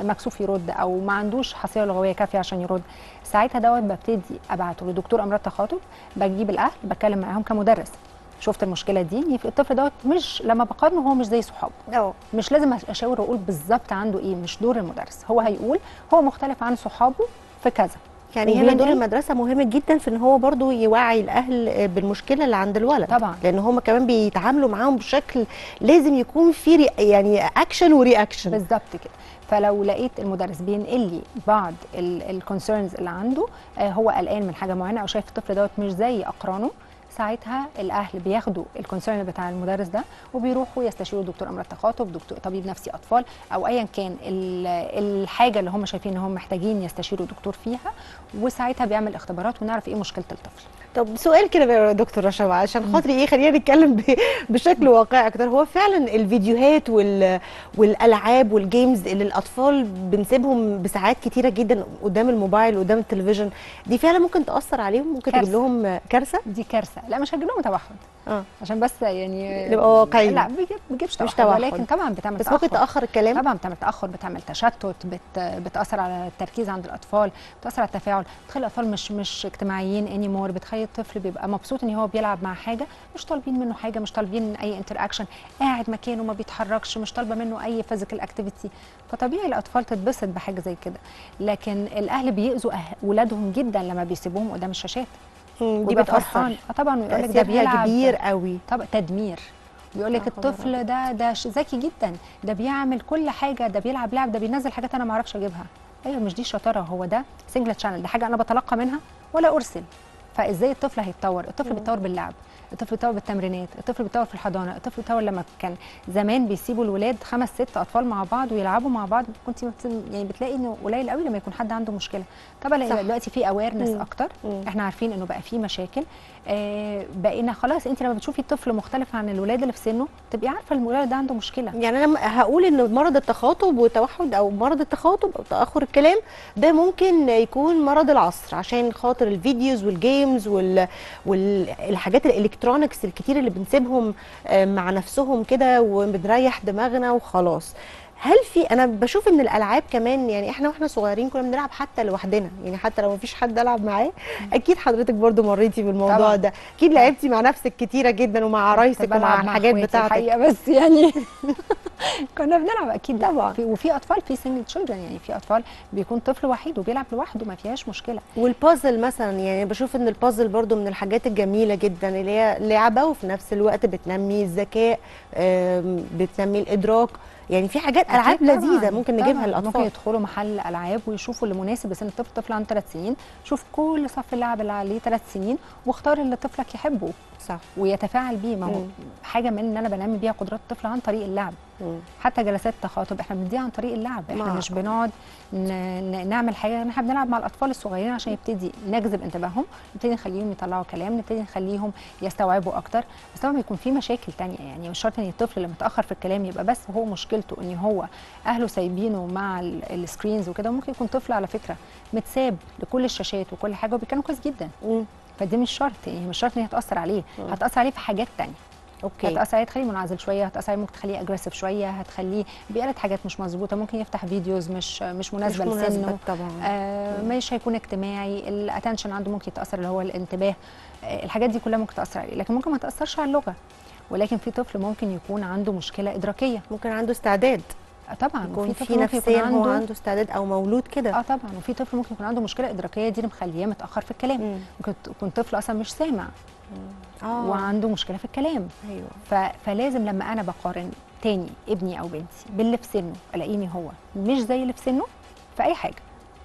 [SPEAKER 17] مكسوف يرد أو ما عندوش حصيلة لغوية كافية عشان يرد. ساعتها دوت ببتدي أبعته لدكتور أمراض تخاطب بجيب الأهل بتكلم معاهم كمدرس. شفت المشكلة دي؟ الطفل دوت مش لما بقارنه هو مش زي صحابه.
[SPEAKER 1] آه
[SPEAKER 17] مش لازم أشاور وأقول بالظبط عنده إيه مش دور المدرس. هو هيقول هو مختلف عن صحابه في كذا.
[SPEAKER 1] يعني هنا دور المدرسة مهم جدا في إن هو برضو يوعي الأهل بالمشكلة اللي عند الولد.
[SPEAKER 17] طبعا.
[SPEAKER 1] لأن هم كمان بيتعاملوا معاهم بشكل لازم يكون في يعني action و reaction
[SPEAKER 17] بالظبط كده. فلو لقيت المدرس بينقل لي بعض ال concerns اللي عنده آه، هو قلقان من حاجة معينة أو شايف الطفل دوت مش زي أقرانه ساعتها الأهل بياخدوا ال concern بتاع المدرس ده وبيروحوا يستشيروا دكتور امراض تخاطب دكتور طبيب نفسي أطفال أو ايا كان ال- الحاجة اللي هم شايفين إن هم محتاجين يستشيروا دكتور فيها وساعتها بيعمل اختبارات ونعرف إيه مشكلة الطفل.
[SPEAKER 1] طب سؤال كده يا دكتور رشا عشان خاطري إيه خلينا نتكلم بشكل واقعي أكتر. هو فعلا الفيديوهات وال والألعاب والجيمز اللي الأطفال بنسيبهم بساعات كتيرة جدا قدام الموبايل قدام التلفزيون دي فعلا ممكن تأثر عليهم؟ ممكن تجيب. لهم كارثة؟
[SPEAKER 17] دي كارثة. لا مش هجيب لهم توحد.
[SPEAKER 1] آه.
[SPEAKER 17] عشان بس يعني
[SPEAKER 1] نبقى واقعيين.
[SPEAKER 17] لا توحد,
[SPEAKER 1] توحد.
[SPEAKER 17] ولكن طبعا بتعمل
[SPEAKER 1] بس ممكن تأخر. الكلام؟
[SPEAKER 17] طبعا بتعمل تأخر بتعمل تشتت بت بتأثر على التركيز عند الأطفال بتأثر على التفاعل. بتخلي الأطفال مش مش اجتماعيين any more بتخلي الطفل بيبقى مبسوط إن هو بيلعب مع حاجة مش طالبين منه حاجة مش طالبين أي interaction قاعد مكانه ما بيتحركش مش طالبة منه أي physical activity فطبيعي الأطفال تتبسط بحاجة زي كده. لكن الأهل بيأذوا أه- اولادهم جدا لما بيسيبوهم قدام الشاشات.
[SPEAKER 1] دي بتأثر.
[SPEAKER 17] فرحان. آه طبعا ويقول لك ده بيلعب.
[SPEAKER 1] كبير قوي.
[SPEAKER 17] طبعا تدمير. بيقول لك الطفل ده ده ذكي جدا. ده بيعمل كل حاجة ده بيلعب لعب ده بينزل حاجات أنا ما أعرفش أجيبها. أيوه مش دي الشطارة هو ده. single channel ده حاجة أنا بتلقى منها ولا أرسل. فإزاي الطفل هيتطور الطفل بيتطور باللعب الطفل بيتطور بالتمرينات الطفل بيتطور في الحضانة الطفل بيتطور لما كان زمان بيسيبوا الولاد خمس ست أطفال مع بعض ويلعبوا مع بعض كنت يعني بتلاقي إنه قليل قوي لما يكون حد عنده مشكلة طبعا. دلوقتي في
[SPEAKER 1] awareness.
[SPEAKER 17] أكتر
[SPEAKER 1] مم.
[SPEAKER 17] إحنا عارفين إنه بقى في مشاكل بقينا خلاص انت لما بتشوفي طفل مختلف عن الولاد اللي في سنه تبقي عارفة الولاد ده عنده مشكلة.
[SPEAKER 1] يعني أنا هقول ان مرض التخاطب والتوحد أو مرض التخاطب أو تأخر الكلام ده ممكن يكون مرض العصر عشان خاطر ال videos وال games وال والحاجات ال electronics الكتير اللي بنسيبهم آه، مع نفسهم كده وبنريح دماغنا وخلاص. هل في أنا بشوف إن الألعاب كمان يعني إحنا وإحنا صغيرين كنا بنلعب حتى لوحدنا يعني حتى لو مفيش حد ألعب معاه أكيد حضرتك برضو مريتي بالموضوع
[SPEAKER 17] طبعاً.
[SPEAKER 1] ده. أكيد لعبتي مع نفسك كتيرة جدا ومع عرايسك ومع الحاجات بتاعتك.
[SPEAKER 17] الحقيقة بس يعني كنا بنلعب أكيد طبعا. في وفي أطفال في سنجل تشيلدرن يعني في أطفال بيكون طفل وحيد وبيلعب لوحده ما فيهاش مشكلة.
[SPEAKER 1] والبازل مثلا يعني بشوف إن البازل برضو من الحاجات الجميلة جدا اللي هي لعبة وفي نفس الوقت بتنمي الذكاء بتنمي الإدراك. يعني في حاجات
[SPEAKER 17] ألعاب
[SPEAKER 1] لذيذة ممكن نجيبها. للأطفال.
[SPEAKER 17] ممكن يدخلوا محل ألعاب ويشوفوا اللي مناسب لسن الطفل طفل عنده ثلاث سنين شوف كل صف اللعب اللي عليه ثلاث سنين واختار اللي طفلك يحبه.
[SPEAKER 1] صح.
[SPEAKER 17] ويتفاعل بيه. ما هو
[SPEAKER 1] مم.
[SPEAKER 17] حاجة من إن أنا بنمي بيها قدرات الطفل عن طريق اللعب.
[SPEAKER 1] مم.
[SPEAKER 17] حتى جلسات التخاطب إحنا بنديها عن طريق اللعب.
[SPEAKER 1] إحنا
[SPEAKER 17] مش بنقعد. نعمل حاجة. إحنا بنلعب مع الأطفال الصغيرين عشان يبتدي نجذب انتباههم. نبتدي نخليهم يطلعوا كلام. نبتدي نخليهم يستوعبوا أكتر. بس طبعا بيكون في مشاكل تانية. يعني مش شرط إن الطفل اللي متأخر في الكلام يبقى بس هو مشكلته إن هو أهله سايبينه مع ال- screens وكده. ممكن يكون طفل على فكرة متساب لكل الشاشات وكل حاجة. وبيتكلم كويس جدا. فدي مش شرط يعني مش شرط إن هي هتاثر عليه.
[SPEAKER 1] مم.
[SPEAKER 17] هتأثر عليه في حاجات تانية.
[SPEAKER 1] okay.
[SPEAKER 17] هتأثر عليه تخليه منعزل شوية هتأثر عليه ممكن تخليه aggressive شوية هتخليه بيقلد حاجات مش مظبوطة ممكن يفتح videos مش مش مناسبة
[SPEAKER 1] مش
[SPEAKER 17] لسنه.
[SPEAKER 1] طبعا.
[SPEAKER 17] آه مش هيكون اجتماعي ال attention عنده ممكن يتأثر اللي هو الانتباه. آه الحاجات دي كلها ممكن تأثر عليه لكن ممكن ما تأثرش على اللغة. ولكن في طفل ممكن يكون عنده مشكلة إدراكية.
[SPEAKER 1] ممكن عنده استعداد.
[SPEAKER 17] طبعا.
[SPEAKER 1] يكون
[SPEAKER 17] وفي
[SPEAKER 1] في نفسيا هو
[SPEAKER 17] عنده
[SPEAKER 1] عنده استعداد أو مولود كده.
[SPEAKER 17] آه طبعا. وفي طفل ممكن يكون عنده مشكلة إدراكية دي اللي مخليه متأخر في الكلام. ممكن يكون طفل أصلا مش سامع.
[SPEAKER 1] آه.
[SPEAKER 17] وعنده مشكلة في الكلام.
[SPEAKER 1] أيوه.
[SPEAKER 17] ف... فلازم لما أنا بقارن تاني ابني أو بنتي باللي في سنه ألاقيني هو مش زي اللي في سنه في أي حاجة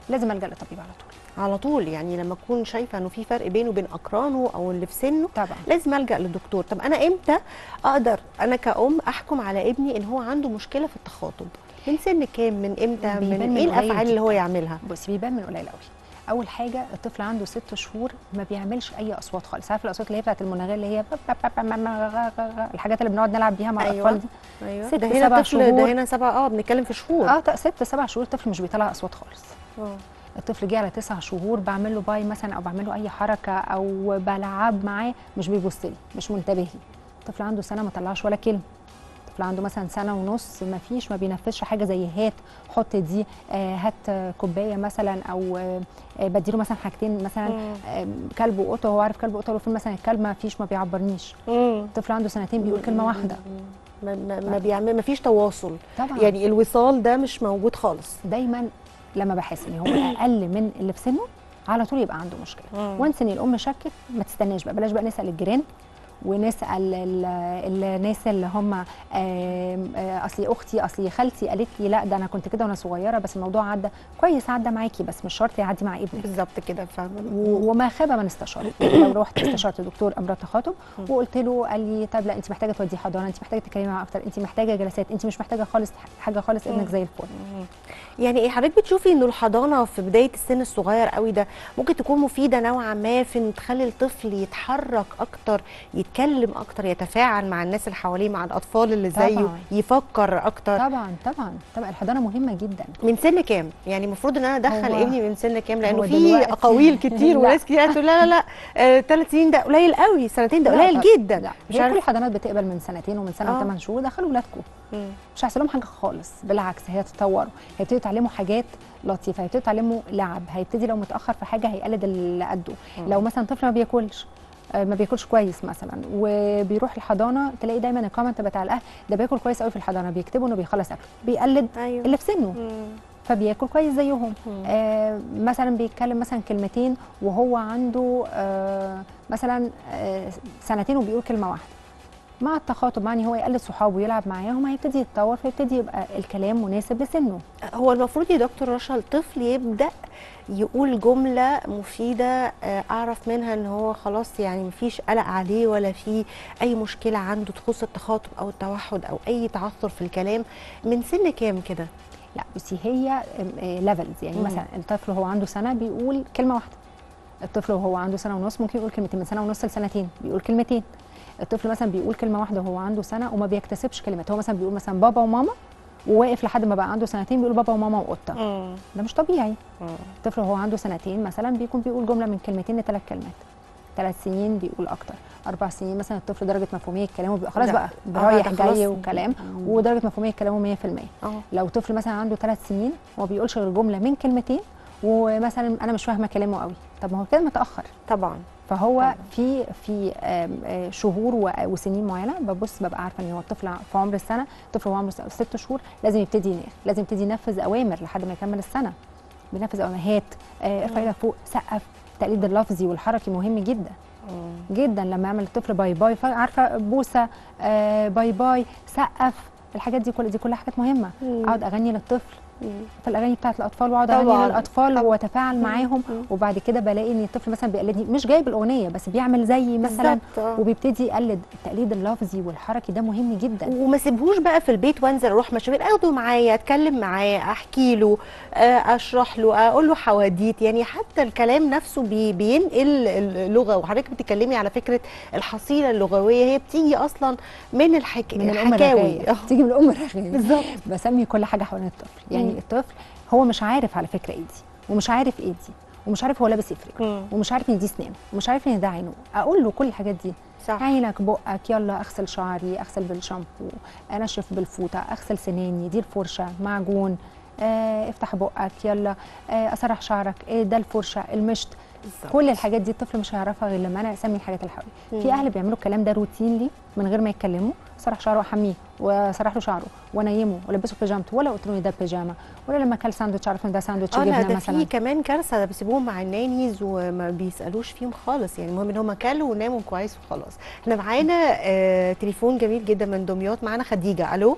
[SPEAKER 17] لازم ألجأ للطبيب على طول.
[SPEAKER 1] على طول يعني لما أكون شايفة إنه في فرق بينه وبين اقرانه أو اللي في سنه
[SPEAKER 17] طبعا.
[SPEAKER 1] لازم ألجأ للدكتور. طب أنا إمتى أقدر أنا كأم أحكم على ابني إن هو عنده مشكلة في التخاطب؟ من سن كام؟ من إمتى؟
[SPEAKER 17] بيبان
[SPEAKER 1] من
[SPEAKER 17] إيه
[SPEAKER 1] الأفعال اللي هو. يعملها؟
[SPEAKER 17] بصي بيبان من قليل قوي أول حاجة الطفل عنده ست شهور ما بيعملش أي أصوات خالص. عارف الأصوات اللي هي بتاعت المناغية اللي هي الحاجات اللي بنقعد نلعب بيها مع
[SPEAKER 1] أيوة.
[SPEAKER 17] الأطفال دي؟
[SPEAKER 1] أيوه
[SPEAKER 17] ست
[SPEAKER 1] ده هنا
[SPEAKER 17] سبع
[SPEAKER 1] طفل ده
[SPEAKER 17] شهور.
[SPEAKER 1] هنا سبع آه بنتكلم في شهور.
[SPEAKER 17] آه ست سبع شهور الطفل مش بيطلع أصوات خالص.
[SPEAKER 1] آه
[SPEAKER 17] الطفل جه على تسع شهور بعمل له باي مثلا أو بعمل له أي حركة أو بلعب معاه مش بيبص لي مش منتبه لي. الطفل عنده سنة ما طلعش ولا كلمة. الطفل عنده مثلا سنة ونص ما فيش ما بينفذش حاجة زي هات حط دي آه هات كوباية مثلا أو آه آه، بديله مثلا حاجتين مثلا. آه كلب وقطة هو عارف كلب وقطة فين مثلا الكلب ما فيش ما بيعبرنيش. الطفل عنده سنتين بيقول كلمة واحدة.
[SPEAKER 1] ما, ما, ما بيعمل ما فيش تواصل.
[SPEAKER 17] طبعا.
[SPEAKER 1] يعني الوصال ده مش موجود خالص.
[SPEAKER 17] دايما لما بحس ان هو أقل من اللي في سنه على طول يبقى عنده
[SPEAKER 1] مشكلة.
[SPEAKER 17] وانس إن الأم شكت ما تستناش بقى بلاش بقى نسأل الجيران ونسأل ال- الناس اللي هم آه، اصلي أختي اصلي خالتي قالت لي لا ده أنا كنت كده وأنا صغيرة بس الموضوع عدى. كويس عدى معاكي بس مش شرط يعدي مع ابنك.
[SPEAKER 1] بالظبط كده
[SPEAKER 17] فاهمة؟ وما خاب من استشار لو رحت استشرت دكتور أمراض تخاطب وقلت له قال لي طب لا أنت محتاجة توديه حضانة أنت محتاجة تتكلمي معاه أكتر أنت محتاجة جلسات أنت مش محتاجة خالص حاجة خالص ابنك زي الفل.
[SPEAKER 1] يعني إيه حضرتك بتشوفي إنه الحضانة في بداية السن الصغير قوي ده ممكن تكون مفيدة نوعا ما في ان تخلي الطفل يتحرك أكتر يتكلم أكتر يتفاعل مع الناس اللي حواليه مع الأطفال اللي زيه
[SPEAKER 17] طبعاً.
[SPEAKER 1] يفكر أكتر.
[SPEAKER 17] طبعا طبعا. طبعا الحضانة مهمة جدا.
[SPEAKER 1] من سن كام؟ يعني المفروض إن أنا
[SPEAKER 17] أدخل
[SPEAKER 1] ابني من سن كام؟
[SPEAKER 17] لأنه
[SPEAKER 1] في أقاويل كتير. وناس كتير تقول لا لا لا ثلاث سنين ده قليل قوي سنتين ده قليل جدا.
[SPEAKER 17] لا.
[SPEAKER 1] مش
[SPEAKER 17] هي كل الحضانات بتقبل من سنتين ومن سنة
[SPEAKER 1] آه.
[SPEAKER 17] وثمان شهور دخلوا ولادكم. مش هيحصل لهم حاجة خالص. بالعكس هي تتطوروا هيبتدوا يتعلموا حاجات لطيفة هيبتدوا يتعلموا لعب هيبتدي لو متأخر في حاجة هيقلد اللي قده. لو مثلا طفل ما بياكلش آه، ما بياكلش كويس مثلا وبيروح الحضانة تلاقي دايما الكومنت بتاع الأهل ده بياكل كويس قوي في الحضانة بيكتبوا إنه بيخلص اكله بيقلد
[SPEAKER 1] أيوة.
[SPEAKER 17] اللي في سنه
[SPEAKER 1] مم.
[SPEAKER 17] فبياكل كويس زيهم. آه مثلا بيتكلم مثلا كلمتين وهو عنده آه مثلا آه سنتين وبيقول كلمة واحدة مع التخاطب يعني هو يقلد صحابه ويلعب معاهم هيبتدي يتطور فيبتدي يبقى الكلام مناسب لسنه.
[SPEAKER 1] هو المفروض يا دكتور رشا الطفل يبدأ يقول جملة مفيدة آه، أعرف منها إن هو خلاص يعني مفيش قلق عليه ولا في أي مشكلة عنده تخص التخاطب أو التوحد أو أي تعثر في الكلام من سن كام كده؟
[SPEAKER 17] لا بس هي ليفلز يعني
[SPEAKER 1] مم.
[SPEAKER 17] مثلا الطفل وهو عنده سنة بيقول كلمة واحدة. الطفل وهو عنده سنة ونص ممكن يقول كلمتين من سنة ونص لسنتين بيقول كلمتين. الطفل مثلا بيقول كلمة واحدة وهو عنده سنة وما بيكتسبش كلمات. هو مثلا بيقول مثلا بابا وماما وواقف لحد ما بقى عنده سنتين بيقول بابا وماما وقطة. ده مش طبيعي. الطفل وهو عنده سنتين مثلا بيكون بيقول جملة من كلمتين لثلاث كلمات. ثلاث سنين بيقول أكتر. أربع سنين مثلا الطفل درجة مفهومية كلامه بيبقى خلاص
[SPEAKER 1] لا.
[SPEAKER 17] بقى
[SPEAKER 1] آه،
[SPEAKER 17] رايح. جاي وكلام ودرجة مفهومية كلامه 100%
[SPEAKER 1] آه.
[SPEAKER 17] لو طفل مثلا عنده ثلاث سنين وما بيقولش غير جملة من كلمتين ومثلا أنا مش فاهمة كلامه قوي. طب ما هو كده متأخر.
[SPEAKER 1] طبعا.
[SPEAKER 17] فهو
[SPEAKER 1] طبعاً.
[SPEAKER 17] في في آه، شهور وسنين معينة ببص ببقى عارفة إن هو الطفل في عمر السنة الطفل وهو عمره ست شهور لازم يبتدي لازم يبتدي ينفذ أوامر لحد ما يكمل السنة. بينفذ اوامر هات آه، ارفع إيدك فوق سقف التقليد اللفظي والحركي مهم جدا. جدا لما يعمل الطفل bye bye عارفه بوسة آه bye bye سقف الحاجات دي كل دي كلها حاجات مهمة.
[SPEAKER 1] مم.
[SPEAKER 17] أقعد أغني للطفل في الاغاني بتاعت الأطفال وأقعد
[SPEAKER 1] أغني.
[SPEAKER 17] للأطفال وأتفاعل معاهم وبعد كده بلاقي إن الطفل مثلا بيقلدني مش جايب الأغنية بس بيعمل زيي مثلا
[SPEAKER 1] آه.
[SPEAKER 17] وبيبتدي يقلد التقليد اللفظي والحركي ده مهم جدا.
[SPEAKER 1] وما سيبهوش بقى في البيت وأنزل أروح مشاوير أخده معايا أتكلم معاه أحكي له آه، أشرح له أقول له حواديت. يعني حتى الكلام نفسه بي بينقل اللغة. وحضرتك بتتكلمي على فكرة الحصيلة اللغوية هي بتيجي أصلا من الحك...
[SPEAKER 17] من الأم
[SPEAKER 1] الحكاوي.
[SPEAKER 17] الرغاية تيجي من الأم الرغايه
[SPEAKER 1] بالظبط.
[SPEAKER 17] بسمي كل حاجة حوالين الطفل. يعني الطفل هو مش عارف على فكرة إيه دي ومش عارف إيه دي ومش عارف هو لابس إيه في رجله ومش عارف إن دي سنانه ومش عارف إن ده عينه أقول له كل الحاجات دي
[SPEAKER 1] صح.
[SPEAKER 17] عينك بقك يلا أغسل شعري أغسل بالشامبو أنشف بالفوطة أغسل سناني دي الفرشه معجون آه افتح بقك يلا آه اسرح شعرك إيه ده الفرشة المشط
[SPEAKER 1] بالظبط.
[SPEAKER 17] كل الحاجات دي الطفل مش هيعرفها غير لما أنا أسمي الحاجات اللي حواليه في. أهل بيعملوا الكلام ده روتينلي من غير ما يتكلموا اسرح شعره واحميه واسرح له شعره وانيمه والبسه بيجامته ولا قلت له ده بيجامة ولا لما اكل ساندوتش عرف إن ده ساندوتش
[SPEAKER 1] لا
[SPEAKER 17] جبنة
[SPEAKER 1] ده
[SPEAKER 17] مثلا.
[SPEAKER 1] في كمان كارثة ده بيسيبوهم مع النانيز وما بيسألوش فيهم خالص. يعني المهم إن هم كلوا وناموا كويس وخلاص. إحنا معانا آه تليفون جميل جدا من دمياط. معانا خديجة. ألو؟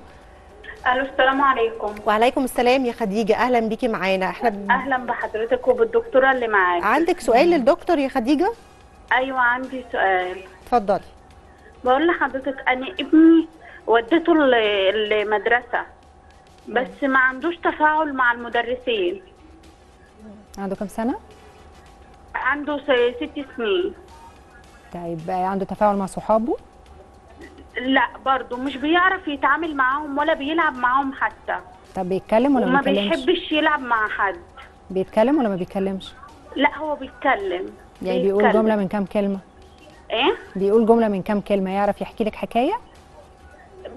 [SPEAKER 18] ألو السلام عليكم.
[SPEAKER 1] وعليكم السلام يا خديجة. أهلا بيكي معانا. إحنا ب...
[SPEAKER 18] أهلا بحضرتك وبالدكتورة اللي معاك.
[SPEAKER 1] عندك سؤال للدكتور يا خديجة؟
[SPEAKER 18] أيوه عندي سؤال.
[SPEAKER 1] اتفضلي
[SPEAKER 18] بقول لحضرتك أنا ابني وديته ال- المدرسة بس ما عندوش تفاعل مع المدرسين.
[SPEAKER 17] عنده كام سنة؟
[SPEAKER 18] عنده ست سنين.
[SPEAKER 17] طيب عنده تفاعل مع صحابه؟
[SPEAKER 18] لا برضه مش بيعرف يتعامل معاهم ولا بيلعب معاهم حتى.
[SPEAKER 17] طب بيتكلم ولا ما بيتكلمش؟
[SPEAKER 18] بيحبش يلعب مع حد.
[SPEAKER 17] بيتكلم ولا ما بيتكلمش؟
[SPEAKER 18] لا هو بيتكلم.
[SPEAKER 17] يعني بيقول. جملة من كام كلمة؟
[SPEAKER 18] إيه؟
[SPEAKER 17] بيقول جملة من كام كلمة يعرف يحكي لك حكاية؟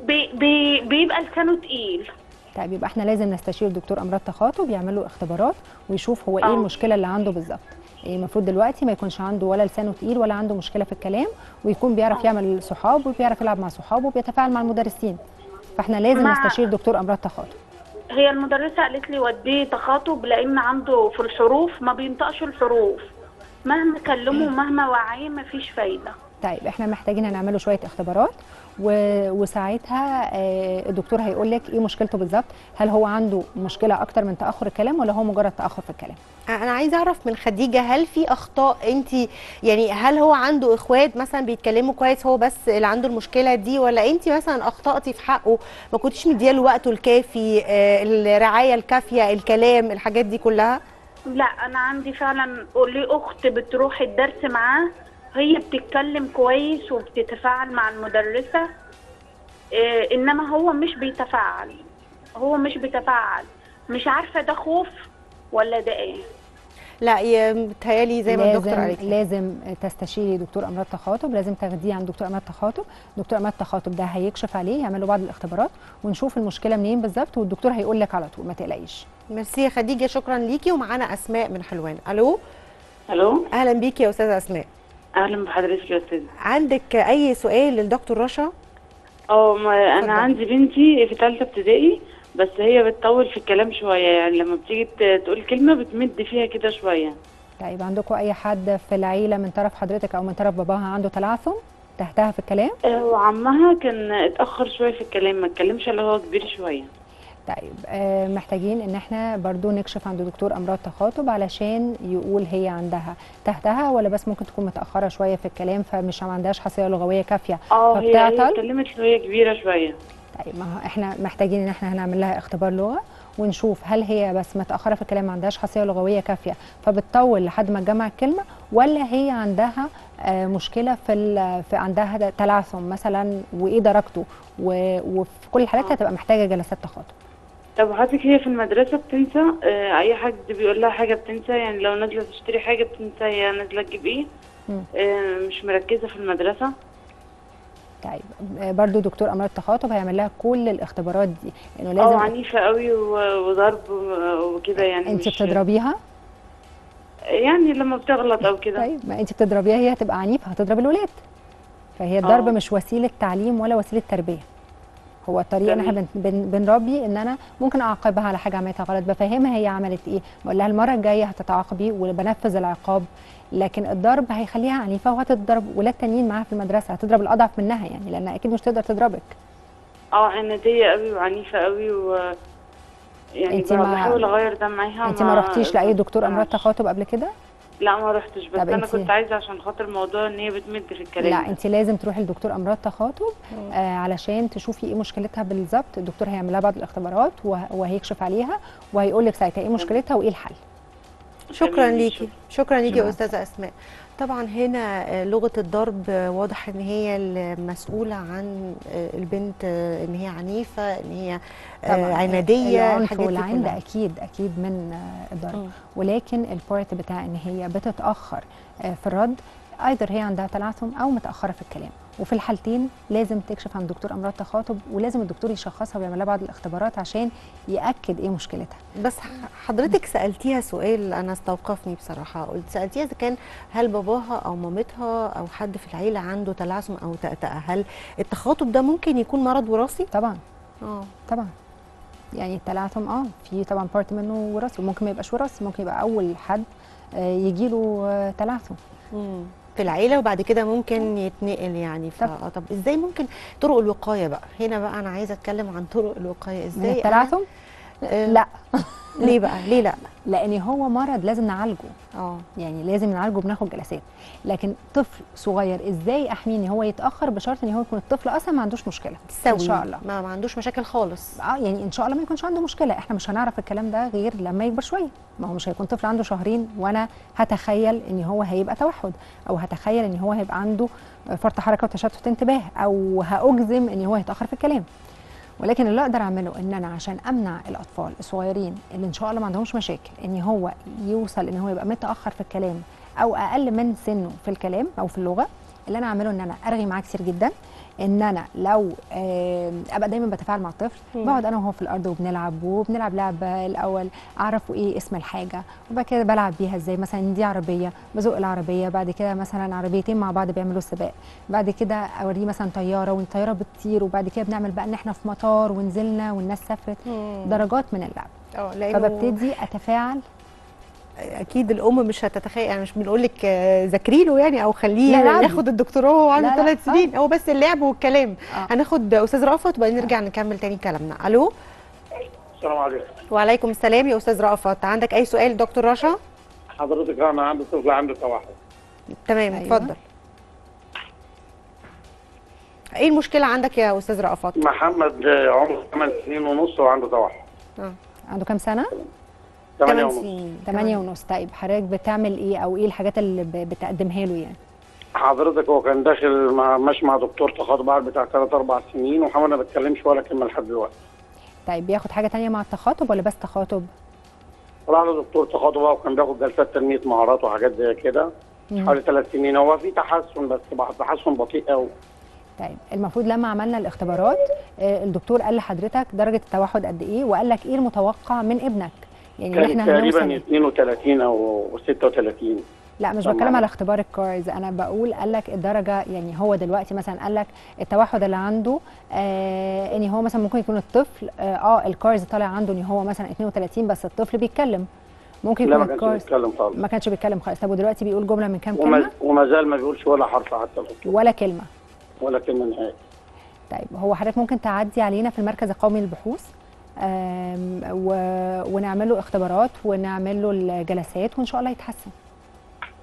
[SPEAKER 18] بي بي بيبقى لسانه تقيل.
[SPEAKER 17] طيب يبقى إحنا لازم نستشير دكتور أمراض تخاطب يعمل له اختبارات ويشوف هو إيه
[SPEAKER 18] آه.
[SPEAKER 17] المشكلة اللي عنده بالظبط. إيه المفروض دلوقتي ما يكونش عنده ولا لسانه تقيل ولا عنده مشكلة في الكلام ويكون بيعرف يعمل صحاب وبيعرف يلعب مع صحابه وبيتفاعل مع المدرسين. فإحنا لازم
[SPEAKER 18] مع-
[SPEAKER 17] نستشير دكتور أمراض تخاطب.
[SPEAKER 18] هي المدرسة قالت لي وديه تخاطب لأن عنده في الحروف ما بينطقش الحروف. مهما كلمه ومهما وعيه ما فيش فايدة.
[SPEAKER 17] طيب إحنا محتاجين هنعمله شوية اختبارات و... وساعتها آه، الدكتور هيقول لك إيه مشكلته بالظبط هل هو عنده مشكلة أكتر من تأخر الكلام ولا هو مجرد تأخر في الكلام؟
[SPEAKER 1] أنا عايزه أعرف من خديجة هل في أخطاء أنت يعني هل هو عنده إخوات مثلا بيتكلموا كويس هو بس اللي عنده المشكلة دي ولا أنت مثلا أخطأتي في حقه ما كنتيش مدياله وقته الكافي آه، الرعاية الكافية الكلام الحاجات دي كلها؟
[SPEAKER 18] لا أنا عندي فعلا لي أخت بتروح الدرس معاه هي بتتكلم كويس وبتتفاعل مع المدرسة إيه إنما هو مش بيتفاعل هو مش بيتفاعل مش عارفة ده خوف ولا ده إيه.
[SPEAKER 1] لا يا متهيألي زي ما الدكتور
[SPEAKER 17] لازم
[SPEAKER 1] قالت.
[SPEAKER 17] لازم تستشيري دكتور أمراض تخاطب لازم تاخديه عند دكتور أمراض تخاطب. دكتور أمراض تخاطب ده هيكشف عليه يعمل له بعض الاختبارات ونشوف المشكلة منين بالظبط والدكتور هيقول لك على طول ما تقلقيش.
[SPEAKER 1] ميرسي يا خديجة شكرا ليكي ومعانا أسماء من حلوان. ألو؟
[SPEAKER 19] ألو؟
[SPEAKER 1] أهلا بيكي يا أستاذة أسماء.
[SPEAKER 19] أهلا بحضرتك يا أستاذ
[SPEAKER 1] عندك أي سؤال للدكتور رشا؟ آه.
[SPEAKER 19] أنا عندي بنتي في ثالثه ابتدائي بس هي بتطول في الكلام شوية يعني لما بتيجي تقول كلمة بتمد فيها كده شوية.
[SPEAKER 17] طيب عندكم أي حد في العيلة من طرف حضرتك أو من طرف باباها عنده تلعثم؟ تحتها في الكلام؟
[SPEAKER 19] آه، وعمها كان اتأخر شوية في الكلام ما اتكلمش إلا هو كبير شوية.
[SPEAKER 17] طيب آه، محتاجين إن إحنا برضو نكشف عند دكتور أمراض تخاطب علشان يقول هي عندها تحتها ولا بس ممكن تكون متأخرة شوية في الكلام فمش ما عندهاش حصيلة لغوية كافية
[SPEAKER 19] آه هي اتكلمت وهي كبيرة شوية.
[SPEAKER 17] طيب ما هو إحنا محتاجين إن إحنا هنعمل لها اختبار لغة ونشوف هل هي بس متأخرة في الكلام ما عندهاش حصيله لغوية كافية فبتطول لحد ما تجمع الكلمة ولا هي عندها آه، مشكلة في, ال- في عندها تلعثم مثلا وإيه درجته وفي كل الحالات هتبقى محتاجة جلسات تخاطب.
[SPEAKER 19] طب حضرتك هي في المدرسة بتنسى؟ آه، أي حد بيقول لها حاجة بتنسى؟ يعني لو نازلة تشتري حاجة بتنسى هي نازلة تجيب إيه؟
[SPEAKER 17] مم.
[SPEAKER 19] آه، مش مركزة في المدرسة؟
[SPEAKER 17] طيب برضو دكتور أمراض تخاطب هيعمل لها كل الاختبارات دي إنه
[SPEAKER 19] آه
[SPEAKER 17] لازم
[SPEAKER 19] عنيفة قوي وضرب وكده يعني
[SPEAKER 17] انت بتضربيها؟
[SPEAKER 19] يعني لما بتغلط أو كده.
[SPEAKER 17] طيب ما انت بتضربيها هي هتبقى عنيفة هتضرب الولاد. فهي الضرب
[SPEAKER 19] آه.
[SPEAKER 17] مش وسيلة تعليم ولا وسيلة تربية. هو
[SPEAKER 19] الطريقة
[SPEAKER 17] إن إحنا بنربي إن أنا ممكن أعاقبها على حاجة عملتها غلط بفهمها هي عملت إيه. بقول لها المرة الجاية هتتعاقبي وبنفذ العقاب. لكن الضرب هيخليها عنيفة وهتضرب ولاد تانيين معاها في المدرسة هتضرب الأضعف منها يعني لأن أكيد مش تقدر تضربك.
[SPEAKER 19] آه عنادية قوي وعنيفة قوي و يعني
[SPEAKER 17] انت ما-
[SPEAKER 19] بحاول أغير ده معاها
[SPEAKER 17] انت ما رحتيش لأي دكتور أمراض تخاطب قبل كده؟
[SPEAKER 19] لا ما رحتش بس أنا
[SPEAKER 17] انتي-
[SPEAKER 19] كنت عايزة عشان خاطر موضوع إن هي بتمد في الكلام
[SPEAKER 17] لا انت لازم تروحي لدكتور أمراض تخاطب آه علشان تشوفي إيه مشكلتها بالظبط. الدكتور هيعمل لها بعض الاختبارات وه- وهيكشف عليها وهيقول لك ساعتها إيه مشكلتها وإيه الحل.
[SPEAKER 1] شكرا ليكي شكرا ليكي يا. أستاذة أسماء طبعا هنا آه، لغة الضرب آه، واضح إن هي المسؤولة عن آه، البنت إن هي عنيفة إن هي
[SPEAKER 17] طبعاً
[SPEAKER 1] عنادية
[SPEAKER 17] العنف والعند
[SPEAKER 1] كلها.
[SPEAKER 17] أكيد أكيد من الضرب. ولكن البارت بتاع إن هي بتتأخر في الرد أيضا هي عندها تلعثم أو متأخرة في الكلام وفي الحالتين لازم تكشف عن دكتور أمراض تخاطب ولازم الدكتور يشخصها ويعمل لها بعض الاختبارات عشان يأكد إيه مشكلتها.
[SPEAKER 1] بس حضرتك سألتيها سؤال أنا استوقفني بصراحة. قلت سألتيها إذا كان هل باباها أو مامتها أو حد في العيلة عنده تلعثم أو تأتأة هل التخاطب ده ممكن يكون مرض وراثي؟
[SPEAKER 17] طبعا.
[SPEAKER 1] آه.
[SPEAKER 17] طبعا. يعني التلعثم آه في طبعا بارت منه وراثي. ممكن ما يبقاش وراثي ممكن يبقى أول حد يجي له تلعثم.
[SPEAKER 1] مم. في العيلة وبعد كده ممكن يتنقل يعني. ف... آه، طب إزاي ممكن طرق الوقاية بقى؟ هنا بقى أنا عايزة أتكلم عن طرق الوقاية. إزاي
[SPEAKER 17] من التلعثم لا.
[SPEAKER 1] ليه بقى؟ ليه لا؟
[SPEAKER 17] لأن هو مرض لازم نعالجه.
[SPEAKER 1] آه.
[SPEAKER 17] يعني لازم نعالجه بناخد جلسات. لكن طفل صغير إزاي أحميه إن هو يتأخر بشرط إن هو يكون الطفل أصلا ما عندوش مشكلة؟
[SPEAKER 1] سوي
[SPEAKER 17] ان شاء الله.
[SPEAKER 1] ما, ما عندوش مشاكل خالص.
[SPEAKER 17] آه يعني إن شاء الله ما يكونش عنده مشكلة. إحنا مش هنعرف الكلام ده غير لما يكبر شوية. ما هو مش هيكون طفل عنده شهرين وأنا هتخيل إن هو هيبقى توحد. أو هتخيل إن هو هيبقى عنده فرط حركة وتشتت انتباه. أو هأجزم إن هو هيتاخر في الكلام. ولكن اللي أقدر أعمله إن أنا عشان أمنع الأطفال الصغيرين اللي إن شاء الله ما عندهمش مشاكل إن هو يوصل إن هو يبقى متأخر في الكلام أو أقل من سنه في الكلام أو في اللغة اللي أنا أعمله إن أنا أرغي معاه كتير جدا. إن أنا لو أبقى دايما بتفاعل مع الطفل. بقعد أنا وهو في الأرض وبنلعب وبنلعب لعبة الأول أعرفه إيه اسم الحاجة وبعد كده بلعب بيها إزاي مثلا دي عربية بزق العربية بعد كده مثلا عربيتين مع بعض بيعملوا سباق بعد كده أوريه مثلا طيارة والطيارة بتطير وبعد كده بنعمل بقى إن إحنا في مطار ونزلنا والناس سافرت. درجات من اللعب
[SPEAKER 1] آه
[SPEAKER 17] فببتدي أتفاعل
[SPEAKER 1] أكيد الأم مش هتتخيل يعني مش بنقول لك آه، ذاكري له يعني أو خليه. ياخد الدكتوراه وهو عنده
[SPEAKER 17] لا، لا،
[SPEAKER 1] ثلاث سنين. هو بس اللعب والكلام.
[SPEAKER 17] آه.
[SPEAKER 1] هناخد أستاذ رأفت وبعدين نرجع نكمل تاني كلامنا. ألو؟
[SPEAKER 20] السلام عليكم.
[SPEAKER 1] وعليكم السلام يا أستاذ رأفت. عندك أي سؤال دكتور رشا؟
[SPEAKER 20] حضرتك أنا عندي طفل عنده توحد
[SPEAKER 1] تمام
[SPEAKER 17] أيوة.
[SPEAKER 1] اتفضل. إيه المشكلة عندك يا أستاذ رأفت؟
[SPEAKER 20] محمد آه، عمره 8 سنين ونص وعنده توحد
[SPEAKER 1] آه.
[SPEAKER 17] عنده كام سنة؟
[SPEAKER 20] 8
[SPEAKER 1] تمن
[SPEAKER 20] ونص.
[SPEAKER 1] سنين
[SPEAKER 17] 8 ونص. طيب حضرتك بتعمل إيه أو إيه الحاجات اللي بتقدمها له يعني؟
[SPEAKER 20] حضرتك هو كان داخل مع ماشي مع دكتور تخاطب قعد بتاع 3 4 سنين وحمد ما بيتكلمش ولا كلمة لحد دلوقتي.
[SPEAKER 17] طيب بياخد حاجة تانية مع التخاطب ولا بس تخاطب؟
[SPEAKER 20] راح لدكتور تخاطب بقى وكان بياخد جلسات تنمية مهارات وحاجات زي كده. حوالي ثلاث سنين. هو في تحسن بس تحسن بطيء قوي
[SPEAKER 17] طيب المفروض لما عملنا الاختبارات آه، الدكتور قال لحضرتك درجة التوحد قد إيه؟ وقال لك إيه المتوقع من ابنك؟ يعني إحنا
[SPEAKER 20] تقريبا
[SPEAKER 17] هنوصل
[SPEAKER 20] 32 أو 36
[SPEAKER 17] لا مش. بتكلم على اختبار ال CARS. أنا بقول قال لك الدرجة يعني هو دلوقتي مثلا قال لك التوحد اللي عنده آه إن هو مثلا ممكن يكون الطفل آه, آه ال CARS طالع عنده إن هو مثلا 32 بس الطفل بيتكلم. ممكن
[SPEAKER 20] لا
[SPEAKER 17] يكون
[SPEAKER 20] ما كانش
[SPEAKER 17] ال CARS
[SPEAKER 20] بيتكلم خالص.
[SPEAKER 17] ما كانش بيتكلم خالص. طب ودلوقتي بيقول جملة من كام
[SPEAKER 20] وما,
[SPEAKER 17] كلمة؟
[SPEAKER 20] وما زال ما بيقولش ولا حرف حتى الدكتور
[SPEAKER 17] ولا كلمة.
[SPEAKER 20] ولا كلمة نهائي.
[SPEAKER 17] طيب هو حضرتك ممكن تعدي علينا في المركز القومي للبحوث؟ ونعمل له اختبارات ونعمل له الجلسات وإن شاء الله يتحسن.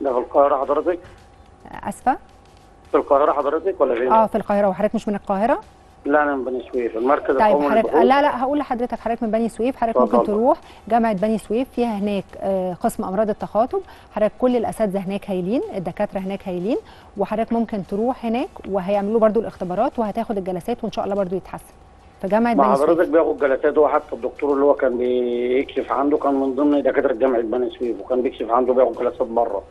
[SPEAKER 20] ده في القاهرة حضرتك؟
[SPEAKER 17] آسفة؟
[SPEAKER 20] في القاهرة حضرتك ولا فين؟
[SPEAKER 17] آه في القاهرة. وحضرتك مش من القاهرة؟
[SPEAKER 20] لا أنا من بني سويف. المركز
[SPEAKER 17] طيب حضرتك لا لا هقول لحضرتك حضرتك من بني سويف. حضرتك ممكن
[SPEAKER 20] اتفضل.
[SPEAKER 17] تروح جامعة بني سويف. فيها هناك آه، قسم أمراض التخاطب. حضرتك كل الأساتذة هناك هايلين الدكاترة هناك هايلين وحضرتك ممكن تروح هناك وهيعملوا برضو الاختبارات وهتاخد الجلسات وإن شاء الله برضو يتحسن. في جامعة
[SPEAKER 20] مع
[SPEAKER 17] بني سويف
[SPEAKER 20] حضرتك بياخد جلسات هو حتى الدكتور اللي هو كان بيكشف عنده كان من ضمن دكاترة جامعة بني سويف وكان بيكشف عنده بياخد جلسات بره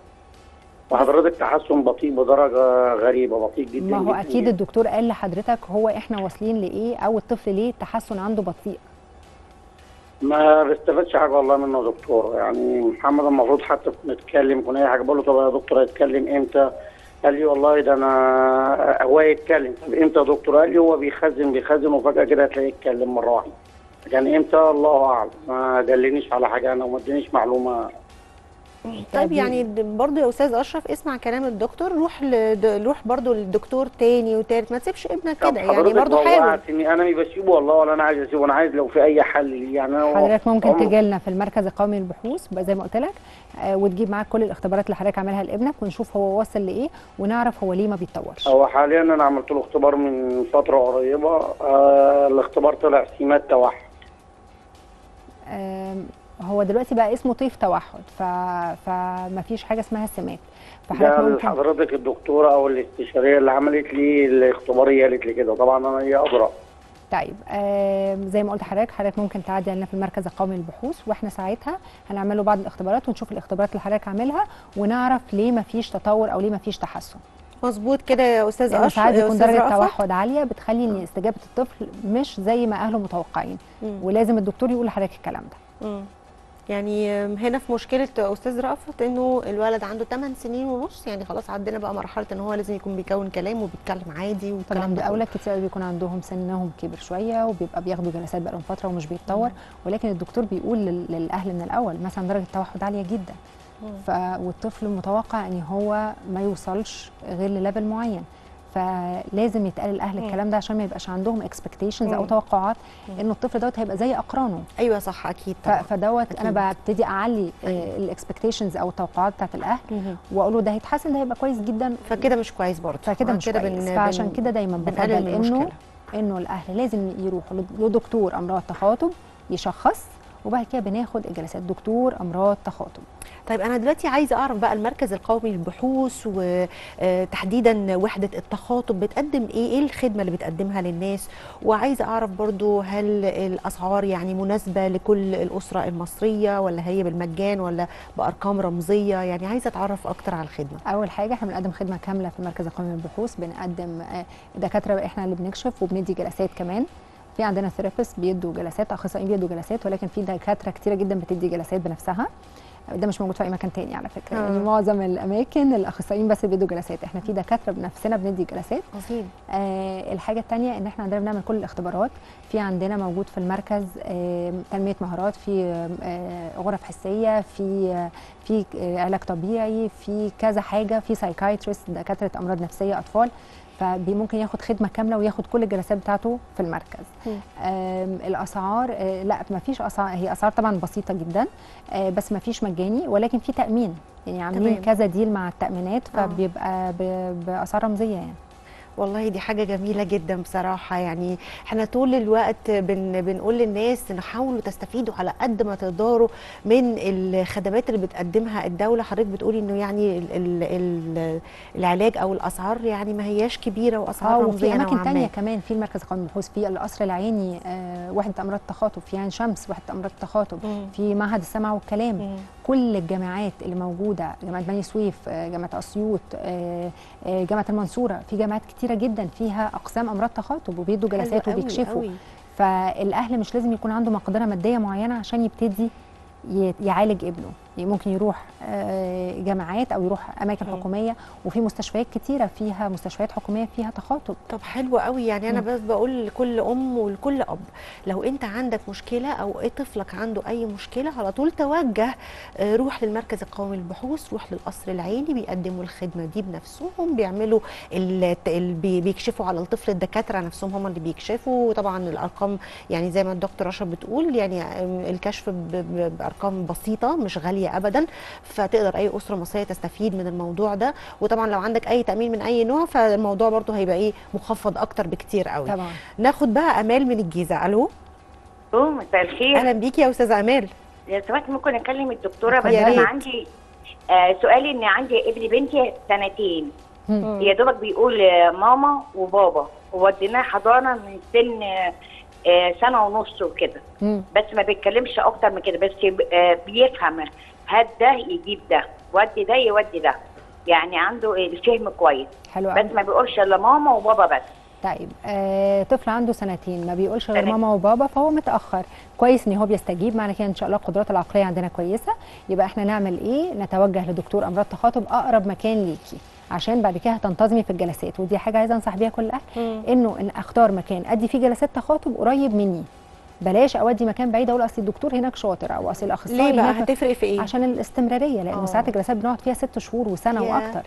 [SPEAKER 20] وحضرتك تحسن بطيء بدرجة غريبة بطيء جدا
[SPEAKER 17] ما هو
[SPEAKER 20] جداً
[SPEAKER 17] أكيد
[SPEAKER 20] جداً.
[SPEAKER 17] الدكتور قال لحضرتك هو إحنا واصلين لإيه أو الطفل ليه التحسن عنده بطيء
[SPEAKER 20] ما بستفادش حاجة والله منه يا دكتور يعني محمد المفروض حتى نتكلم كنا أي حاجة بقول له طب يا دكتور هيتكلم إمتى؟ قال لي والله ده أنا هو يتكلم. طب إمتى يا دكتور؟ قال لي هو بيخزن بيخزن وفجأة كده هتلاقيه يتكلم مرة واحدة. كان إمتى؟ الله أعلم. ما دلنيش على حاجة أنا وما ادانيش معلومة.
[SPEAKER 1] طيب يعني برضه يا أستاذ أشرف اسمع كلام الدكتور روح لد... روح برضه للدكتور تاني وتالت ما تسيبش ابنك كده يعني حاول.
[SPEAKER 20] وقعتني أنا مش بسيبه والله ولا أنا عايز أسيبه أنا عايز لو في أي حل يعني أنا
[SPEAKER 17] حضرتك ممكن تجي لنا في المركز القومي للبحوث زي ما قلت لك آه، وتجيب معاك كل الاختبارات اللي حضرتك عاملها لابنك ونشوف هو واصل لإيه ونعرف هو ليه ما بيتطورش.
[SPEAKER 20] هو حاليا أنا عملت له اختبار من فترة قريبة آه الاختبار طلع سمات توحد
[SPEAKER 17] هو دلوقتي بقى اسمه طيف توحد ف... فما فيش حاجة اسمها سمات
[SPEAKER 20] ده
[SPEAKER 17] فحضرتك ممكن
[SPEAKER 20] حضرتك الدكتورة أو الاستشارية اللي عملت لي الاختبار هي قالت لي كده طبعا أنا هي أدرى
[SPEAKER 17] طيب آم، زي ما قلت لحضرتك حضرتك ممكن تعدي علينا في المركز القومي للبحوث وإحنا ساعتها هنعمل له بعض الاختبارات ونشوف الاختبارات اللي حضرتك عاملها ونعرف ليه ما فيش تطور أو ليه ما فيش تحسن
[SPEAKER 1] مظبوط كده يا أستاذ
[SPEAKER 17] لأن
[SPEAKER 1] أشرف
[SPEAKER 17] ساعات بيكون
[SPEAKER 1] درجة.
[SPEAKER 17] توحد عالية بتخلي إن استجابة الطفل مش زي ما أهله متوقعين
[SPEAKER 1] مم.
[SPEAKER 17] ولازم الدكتور يقول لحضرتك الكلام ده
[SPEAKER 1] مم. يعني هنا في مشكلة أستاذ رأفت إنه الولد عنده 8 سنين ونص يعني خلاص عدينا بقى مرحلة إن هو لازم يكون بيكون كلام وبيتكلم عادي والكلام
[SPEAKER 17] طبعا
[SPEAKER 1] ده
[SPEAKER 17] أولاد كتير بيكون عندهم سنهم كبر شوية وبيبقى بياخدوا جلسات بقالهم فترة ومش بيتطور ولكن الدكتور بيقول لل- للأهل من الأول مثلا درجة التوحد عالية جدا. ف والطفل متوقع إن هو ما يوصلش غير لل level معين. فلازم يتقال للاهل
[SPEAKER 1] مم.
[SPEAKER 17] الكلام ده عشان ما يبقاش عندهم expectations
[SPEAKER 1] أو.
[SPEAKER 17] توقعات إن الطفل دوت هيبقى زي أقرانه.
[SPEAKER 1] أيوه صح أكيد
[SPEAKER 17] ف- فدوت أنا ببتدي أعلي الاكسبكتيشنز أو التوقعات بتاعت الأهل واقول له ده هيتحسن ده هيبقى كويس جدا.
[SPEAKER 1] فكده مش كويس برضه.
[SPEAKER 17] فكده
[SPEAKER 1] آه،
[SPEAKER 17] مش كويس.
[SPEAKER 1] بن-
[SPEAKER 17] فعشان كده دايما بفضل انه. إنه الأهل لازم يروحوا لد- لدكتور أمراض تخاطب يشخص وبعد كده بناخد الجلسات. دكتور أمراض تخاطب.
[SPEAKER 1] طيب أنا دلوقتي عايزة أعرف بقى المركز القومي للبحوث وتحديدا وحدة التخاطب بتقدم إيه؟ إيه الخدمة اللي بتقدمها للناس؟ وعايزة أعرف برضو هل الأسعار يعني مناسبة لكل الأسرة المصرية ولا هي بالمجان ولا بأرقام رمزية؟ يعني عايزة أتعرف أكتر على الخدمة.
[SPEAKER 17] أول حاجة إحنا بنقدم خدمة كاملة في المركز القومي للبحوث. بنقدم آه، دكاترة إحنا اللي بنكشف وبندي جلسات كمان. في عندنا ثيرابيست بيدوا جلسات أخصائيين بيدوا جلسات ولكن في دكاترة كتيرة جدا بتدي جلسات بنفسها. ده مش موجود في أي مكان تاني على فكرة.
[SPEAKER 1] آه.
[SPEAKER 17] يعني معظم الأماكن الأخصائيين بس بيدوا جلسات. إحنا في دكاترة بنفسنا بندي جلسات.
[SPEAKER 1] عظيم
[SPEAKER 17] آه الحاجة الثانية إن إحنا عندنا بنعمل كل الاختبارات. في عندنا موجود في المركز آه تنمية مهارات في آه غرف حسية في آه في آه علاج طبيعي في كذا حاجة في سايكايترست دكاترة أمراض نفسية أطفال. فممكن ياخد خدمة كاملة وياخد كل الجلسات بتاعته في المركز الأسعار آه، لا ما فيش أسعار هي أسعار طبعا بسيطة جدا آه، بس ما فيش مجاني ولكن في تأمين يعني عاملين. كذا ديل مع التأمينات
[SPEAKER 1] آه.
[SPEAKER 17] فبيبقى بأسعار رمزية يعني
[SPEAKER 1] والله دي حاجة جميلة جدا بصراحة. يعني إحنا طول الوقت بن بنقول للناس ان حاولوا تستفيدوا على قد ما تقدروا من الخدمات اللي بتقدمها الدولة. حضرتك بتقولي إنه يعني ال ال ال العلاج أو الأسعار يعني ما هياش كبيرة واسعار
[SPEAKER 17] آه وفي
[SPEAKER 1] رمزية أماكن
[SPEAKER 17] تانية
[SPEAKER 1] ما.
[SPEAKER 17] كمان في المركز القومي للبحوث في القصر العيني آه وحده امراض تخاطب في عين شمس وحده امراض تخاطب في معهد السمع والكلام. كل الجامعات اللي موجودة جامعة بني سويف آه جامعة أسيوط آه آه جامعة المنصورة في جامعات كتيرة جدا فيها أقسام أمراض تخاطب وبيدوا جلسات وبيكشفوا
[SPEAKER 1] قوي.
[SPEAKER 17] فالأهل مش لازم يكون عنده مقدرة مادية معينة عشان يبتدي يعالج ابنه ممكن يروح آه، جامعات أو يروح أماكن حكومية وفي مستشفيات كتيرة فيها مستشفيات حكومية فيها تخاطب
[SPEAKER 1] طب حلو قوي يعني
[SPEAKER 17] أنا.
[SPEAKER 1] بس بقول لكل أم ولكل أب لو أنت عندك مشكلة أو طفلك عنده أي مشكلة على طول توجه آه، روح للمركز القومي للبحوث روح للقصر العيني بيقدموا الخدمة دي بنفسهم بيعملوا بيكشفوا على الطفل الدكاترة نفسهم هم اللي بيكشفوا وطبعا الأرقام يعني زي ما الدكتور رشا بتقول يعني الكشف بأرقام بسيطة مش غالية ابدا فتقدر أي أسرة مصرية تستفيد من الموضوع ده. وطبعا لو عندك أي تأمين من أي نوع فالموضوع برضه هيبقى إيه مخفض أكتر بكتير قوي.
[SPEAKER 17] طبعا.
[SPEAKER 1] ناخد بقى أمال من الجيزة.
[SPEAKER 21] ألو؟ مساء الخير.
[SPEAKER 1] أهلا بيكي يا أستاذة أمال.
[SPEAKER 21] يا سمحت ممكن أكلم الدكتورة؟ بس
[SPEAKER 1] أنا.
[SPEAKER 21] عندي آه سؤالي إن عندي ابن بنتي سنتين. يا دوبك بيقول آه، ماما وبابا. ووديناه حضانة من سن آه، سنة ونص وكده. بس ما بيتكلمش أكتر من كده بس بيفهم. هات ده يجيب ده ودي ده يودي ده. يعني عنده الفهم كويس.
[SPEAKER 17] حلو
[SPEAKER 21] بس
[SPEAKER 17] قوي
[SPEAKER 21] ما بيقولش إلا ماما وبابا بس.
[SPEAKER 17] طيب آه طفل عنده سنتين ما بيقولش غير. ماما وبابا فهو متأخر. كويس إن هو بيستجيب. معنى كده إن شاء الله القدرات العقلية عندنا كويسة. يبقى إحنا نعمل إيه؟ نتوجه لدكتور أمراض تخاطب أقرب مكان ليكي. عشان بعد كده هتنتظمي في الجلسات. ودي حاجة عايزة أنصح بيها كل الاهل إنه إن أختار مكان. أدي فيه جلسات تخاطب قريب مني. بلاش أودي مكان بعيد أقول أصل الدكتور هناك شاطر أو أصل الأخصائي
[SPEAKER 1] ليه بقى؟ هتفرق في إيه؟
[SPEAKER 17] عشان الاستمرارية لأن
[SPEAKER 1] آه.
[SPEAKER 17] ساعات الجلسات بنقعد فيها ست شهور وسنة
[SPEAKER 1] ياه.
[SPEAKER 17] وأكتر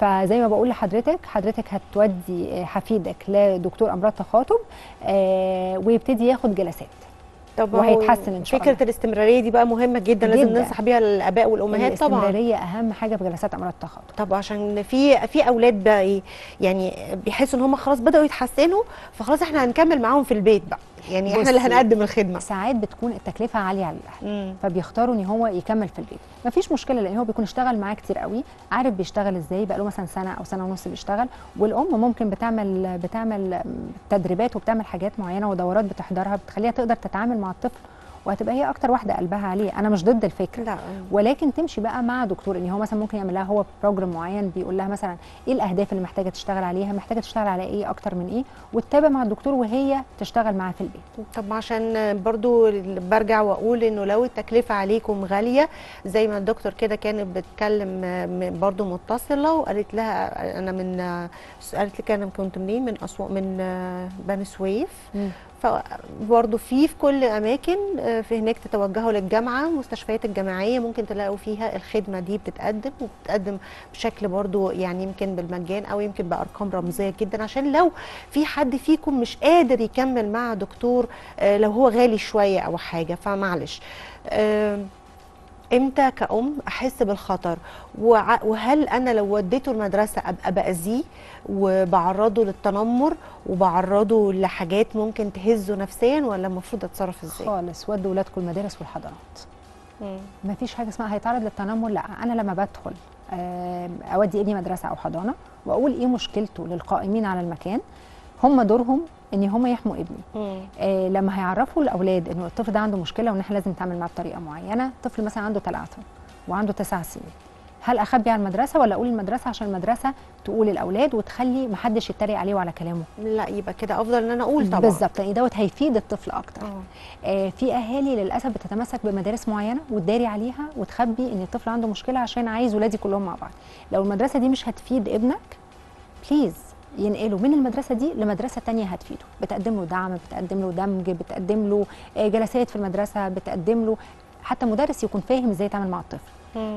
[SPEAKER 17] فزي ما بقول لحضرتك حضرتك هتودي آه، حفيدك لدكتور أمراض تخاطب آه ويبتدي ياخد جلسات
[SPEAKER 1] طب
[SPEAKER 17] وهيتحسن إن شاء الله
[SPEAKER 1] فكرة الاستمرارية دي بقى مهمة جدا لازم
[SPEAKER 17] جداً.
[SPEAKER 1] ننصح بيها الآباء والأمهات طبعا
[SPEAKER 17] الاستمرارية أهم حاجة في جلسات أمراض التخاطب
[SPEAKER 1] طب عشان في في أولاد بقى إيه يعني بيحسوا إن هم خلاص بدأوا يتحسنوا فخلاص إحنا هنكمل معاهم في البيت بقى يعني إحنا اللي هنقدم الخدمة.
[SPEAKER 17] ساعات بتكون التكلفة عالية على الأهل. فبيختاروا إن هو يكمل في البيت. مفيش مشكلة لأن هو بيكون اشتغل معاه كتير قوي عارف بيشتغل إزاي بقى له مثلا سنة أو سنة ونص بيشتغل. والأم ممكن بتعمل بتعمل تدريبات وبتعمل حاجات معينة ودورات بتحضرها بتخليها تقدر تتعامل مع الطفل وهتبقى هي أكتر واحدة قلبها عليه. أنا مش ضد الفكرة.
[SPEAKER 1] لا.
[SPEAKER 17] ولكن تمشي بقى مع دكتور إن هو مثلا ممكن يعمل لها هو بروجرام معين بيقول لها مثلا إيه الأهداف اللي محتاجة تشتغل عليها محتاجة تشتغل على إيه أكتر من إيه وتتابع مع الدكتور وهي تشتغل معاه في البيت.
[SPEAKER 1] طب عشان برضو برجع وأقول إنه لو التكلفة عليكم غالية زي ما الدكتور كده كانت بتكلم برضو متصلة وقالت لها أنا من قالت لك أنا كنت منين؟ من اسوان من بني سويف. فبرضه في في كل أماكن آه، في هناك تتوجهوا للجامعة المستشفيات الجامعية ممكن تلاقوا فيها الخدمة دي بتتقدم وبتتقدم بشكل برضه يعني يمكن بالمجان أو يمكن بأرقام رمزية جدا عشان لو في حد فيكم مش قادر يكمل مع دكتور آه، لو هو غالي شوية أو حاجة فمعلش إمتى كأم أحس بالخطر؟ وهل أنا لو وديته المدرسة أبقى بأذيه وبعرضه للتنمر وبعرضه لحاجات ممكن تهزه نفسيا ولا المفروض أتصرف إزاي؟
[SPEAKER 17] خالص ودوا ولادكم المدارس والحضانات. ما فيش حاجة اسمها هيتعرض للتنمر لأ أنا لما بدخل أودي ابني مدرسة أو حضانة وأقول إيه مشكلته للقائمين على المكان هم دورهم إن هم يحموا ابني. آه لما هيعرفوا الأولاد انه الطفل ده عنده مشكلة وإن إحنا لازم نتعامل معاه بطريقة معينة طفل مثلا عنده ثلاثة وعنده تسع سنين. هل أخبي على المدرسة ولا أقول المدرسة عشان المدرسة تقول الأولاد وتخلي محدش يتريق عليه وعلى كلامه؟
[SPEAKER 1] لا يبقى كده أفضل إن أنا أقول طبعا.
[SPEAKER 17] بالظبط لأن دوت هيفيد الطفل أكتر. آه في أهالي للأسف بتتمسك بمدارس معينة وتداري عليها وتخبي إن الطفل عنده مشكلة عشان عايز ولادي كلهم مع بعض. لو المدرسة دي مش هتفيد ابنك بليز ينقله من المدرسة دي لمدرسة تانية هتفيده. بتقدم له دعم بتقدم له دمج بتقدم له آه، جلسات في المدرسة بتقدم له حتى مدرس يكون فاهم إزاي يتعامل مع الطفل.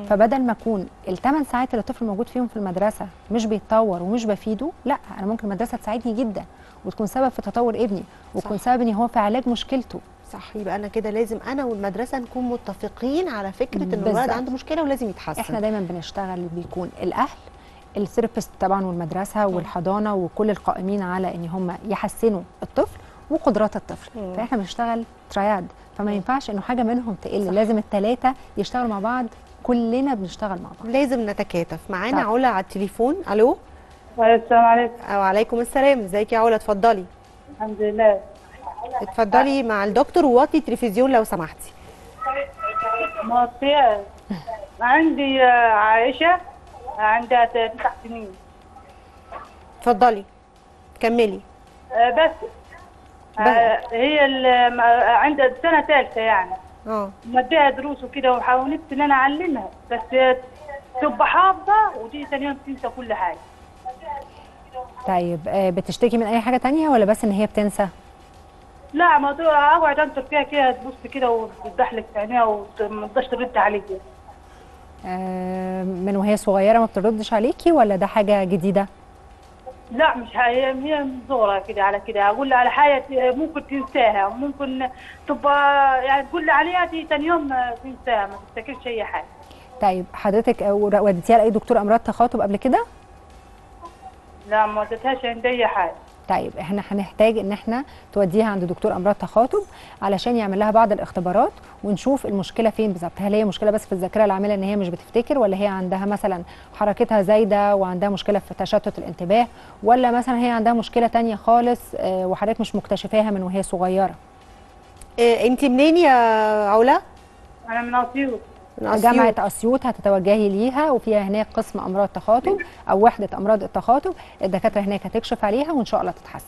[SPEAKER 17] فبدل ما اكون الثمان ساعات اللي الطفل موجود فيهم في المدرسة مش بيتطور ومش بفيده لا أنا ممكن المدرسة تساعدني جدا وتكون سبب في تطور ابني وتكون سبب إن هو في علاج مشكلته.
[SPEAKER 1] صح يبقى أنا كده لازم أنا والمدرسة نكون متفقين على فكرة إن الولد. عنده مشكلة ولازم يتحسن.
[SPEAKER 17] إحنا دايما بنشتغل بيكون الأهل الثيرابيست طبعا والمدرسة والحضانة وكل القائمين على إن هم يحسنوا الطفل وقدرات الطفل.
[SPEAKER 1] مم.
[SPEAKER 17] فإحنا بنشتغل ترياد فما ينفعش إنه حاجة منهم تقل لازم الثلاثه يشتغلوا مع بعض كلنا بنشتغل مع بعض.
[SPEAKER 1] لازم نتكاتف. معانا. علا على التليفون. ألو؟
[SPEAKER 19] السلام. عليكم
[SPEAKER 1] وعليكم السلام. إزيك يا علا؟ اتفضلي.
[SPEAKER 19] الحمد لله.
[SPEAKER 1] اتفضلي مع الدكتور ووطي التلفزيون لو سمحتي.
[SPEAKER 19] مصير عندي آه، عائشة. عندها تسع سنين.
[SPEAKER 1] اتفضلي كملي.
[SPEAKER 19] آه، بس. آه، هي م- آه، عندها سنة ثالثة يعني.
[SPEAKER 1] آه.
[SPEAKER 19] مديها دروس وكده وحاولت إن أنا أعلمها. بس تبقى حافظة وتيجي ثاني يوم تنسى كل حاجة.
[SPEAKER 17] طيب آه، بتشتكي من أي حاجة تانية ولا بس إن هي بتنسى؟
[SPEAKER 19] لا موضوع أقعد أنطر فيها كده تبص كده وتضحلك في عينيها وما تقدرش ترد عليك.
[SPEAKER 17] من وهي صغيرة ما بتردش عليكي ولا ده حاجة جديدة؟
[SPEAKER 19] لا مش هي هي صغرها كده على كده. أقول لها على حاجة ممكن تنساها وممكن تبقى يعني تقول لي عليها ثاني يوم تنساها ما تفتكرش أي حاجة.
[SPEAKER 17] طيب حضرتك آه، وديتيها لأي دكتور أمراض تخاطب قبل كده؟
[SPEAKER 19] لا ما وديتهاش عند أي حاجة.
[SPEAKER 17] طيب إحنا هنحتاج إن إحنا توديها عند دكتور أمراض تخاطب علشان يعمل لها بعض الاختبارات ونشوف المشكلة فين بالظبط. هل هي مشكلة بس في الذاكرة العاملة إن هي مش بتفتكر ولا هي عندها مثلا حركتها زايدة وعندها مشكلة في تشتت الانتباه ولا مثلا هي عندها مشكلة تانية خالص آه، وحضرتك مش مكتشفاها من وهي صغيرة؟
[SPEAKER 1] إيه انت منين يا علا؟
[SPEAKER 19] أنا من اسيوط
[SPEAKER 1] أسيوط.
[SPEAKER 17] جامعة أسيوط هتتوجهي ليها وفيها هناك قسم أمراض تخاطب أو وحدة أمراض التخاطب الدكاترة هناك هتكشف عليها وإن شاء الله تتحسن.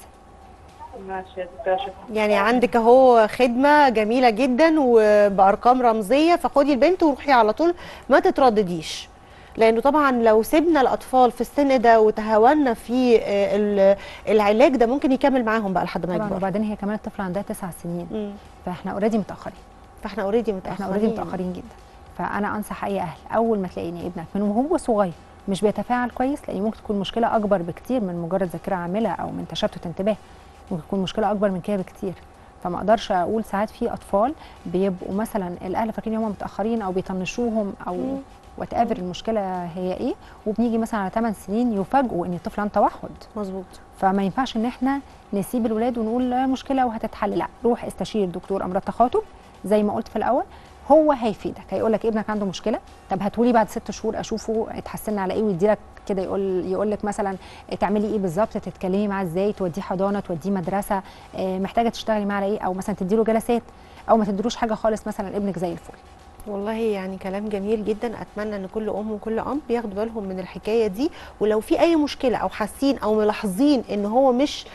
[SPEAKER 19] ماشي يا دكتور شكرا.
[SPEAKER 1] يعني عندك أهو خدمة جميلة جدا وبأرقام رمزية فخدي البنت وروحي على طول ما تتردديش. لأنه طبعا لو سيبنا الأطفال في السن ده وتهاونا في آه، ال- العلاج ده ممكن يكمل معاهم بقى لحد ما
[SPEAKER 17] طبعا
[SPEAKER 1] يكبر.
[SPEAKER 17] وبعدين هي كمان الطفل عندها تسع سنين. فإحنا already متأخرين.
[SPEAKER 1] فإحنا already
[SPEAKER 17] إحنا already متأخرين جدا. فأنا أنصح أي أهل أول ما تلاقي ان ابنك من وهو صغير مش بيتفاعل كويس لأن ممكن تكون مشكلة أكبر بكتير من مجرد ذاكرة عاملة أو من تشتت انتباه ممكن تكون مشكلة أكبر من كده بكتير. فما أقدرش أقول ساعات في أطفال بيبقوا مثلا الأهل فاكرين هم متأخرين أو بيطنشوهم أو. whatever المشكلة هي إيه وبنيجي مثلا على 8 سنين يفاجئوا إن الطفل عنده توحد.
[SPEAKER 1] مظبوط.
[SPEAKER 17] فما ينفعش إن إحنا نسيب الولاد ونقول مشكلة وهتتحل لأ روح استشير دكتور أمراض تخاطب زي ما قلت في الأول هو هيفيدك هيقول لك ابنك عنده مشكلة؟ طب هاتولي بعد ست شهور أشوفه اتحسن على إيه ويدي لك كده يقول يقول لك مثلا تعملي إيه بالظبط تتكلمي معاه إزاي توديه حضانة توديه مدرسة آه، محتاجة تشتغلي معاه على إيه أو مثلا تديله جلسات أو ما تديلوش حاجة خالص مثلا ابنك زي الفل.
[SPEAKER 1] والله يعني كلام جميل جدا أتمنى إن كل أم وكل اب ياخدوا بالهم من الحكاية دي ولو في أي مشكلة أو حاسين أو ملاحظين إن هو مش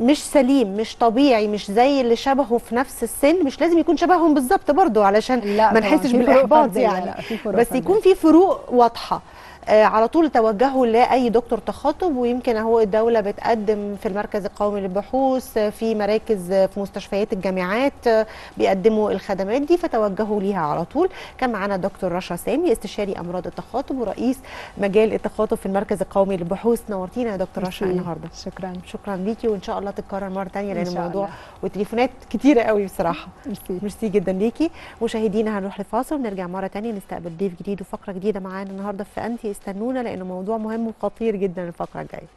[SPEAKER 1] مش سليم مش طبيعي مش زي اللي شبهه في نفس السن مش لازم يكون شبههم بالظبط برضو علشان
[SPEAKER 17] لا
[SPEAKER 1] ما نحسش
[SPEAKER 17] بالإحباط
[SPEAKER 1] يعني
[SPEAKER 17] لا،
[SPEAKER 1] بس. يكون في فروق واضحة على طول توجهوا لأي دكتور تخاطب ويمكن أهو الدولة بتقدم في المركز القومي للبحوث آه، في مراكز آه، في مستشفيات الجامعات آه، بيقدموا الخدمات دي فتوجهوا ليها على طول. كان معانا دكتور رشا سامي استشاري أمراض التخاطب ورئيس مجال التخاطب في المركز القومي للبحوث. نورتينا يا دكتور رشا. النهارده.
[SPEAKER 17] شكرا.
[SPEAKER 1] شكرا ليكي وإن شاء الله تتكرر
[SPEAKER 17] مرة
[SPEAKER 1] ثانية
[SPEAKER 17] لأن
[SPEAKER 1] الموضوع. وتليفونات كتيرة قوي بصراحة.
[SPEAKER 17] ميرسي.
[SPEAKER 1] ميرسي جدا ليكي. مشاهدينا هنروح لفاصل ونرجع مرة تانية نستقبل ضيف جديد وفقرة جديدة معانا النهارده في أنتي استنونا لأنه موضوع مهم وخطير جدا الفقره الجاية.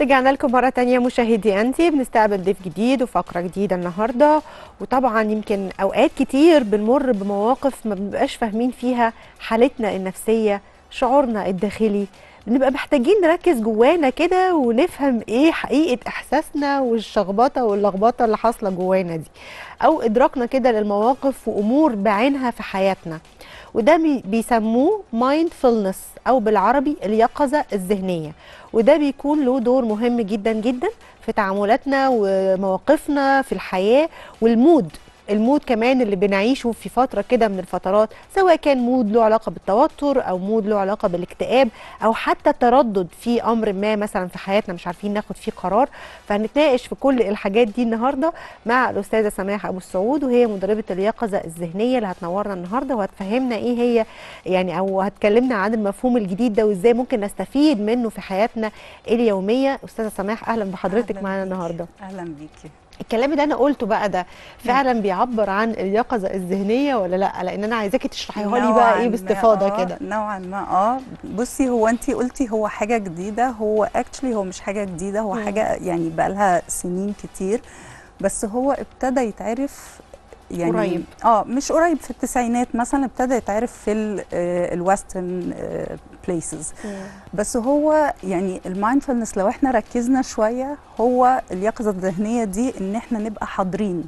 [SPEAKER 1] رجعنا لكم مرة تانية مشاهدي أنتي بنستقبل ضيف جديد وفقرة جديدة النهاردة. وطبعا يمكن أوقات كتير بنمر بمواقف ما بنبقاش فاهمين فيها حالتنا النفسية شعورنا الداخلي بنبقى محتاجين نركز جوانا كده ونفهم إيه حقيقة احساسنا والشخبطة واللخبطة اللي حاصلة جوانا دي. أو إدراكنا كده للمواقف وأمور بعينها في حياتنا. وده بي- بيسموه mindfulness أو بالعربي اليقظة الذهنية. وده بيكون له دور مهم جدا جدا في تعاملاتنا ومواقفنا في الحياة وال mood ال mood كمان اللي بنعيشه في فترة كده من الفترات سواء كان mood له علاقة بالتوتر أو mood له علاقة بالاكتئاب أو حتى تردد في أمر ما مثلا في حياتنا مش عارفين ناخد فيه قرار فهنتناقش في كل الحاجات دي النهاردة مع الأستاذة سماح أبو السعود وهي مدربة اليقظة الذهنية اللي هتنورنا النهاردة وهتفهمنا إيه هي يعني أو هتكلمنا عن المفهوم الجديد ده وإزاي ممكن نستفيد منه في حياتنا اليومية. أستاذة سماح أهلا بحضرتك معانا النهاردة.
[SPEAKER 22] أهلا بيكي
[SPEAKER 1] الكلام اللي أنا قلته بقى ده فعلا بيعبر عن اليقظة الذهنية ولا لأ؟ لأن أنا عايزاكي تشرحيها لي بقى
[SPEAKER 22] إيه
[SPEAKER 1] باستفاضة
[SPEAKER 22] آه،
[SPEAKER 1] كده.
[SPEAKER 22] نوعا ما آه. بصي هو انت قلتي هو حاجة جديدة. هو اكشلي هو مش حاجة جديدة. هو. حاجة يعني بقى لها سنين كتير. بس هو ابتدى يتعرف يعني
[SPEAKER 1] قريب.
[SPEAKER 22] آه مش قريب في التسعينات مثلا ابتدى يتعرف في ال western places بس هو يعني ال mindfulness لو إحنا ركزنا شوية هو اليقظة الذهنية دي إن إحنا نبقى حاضرين.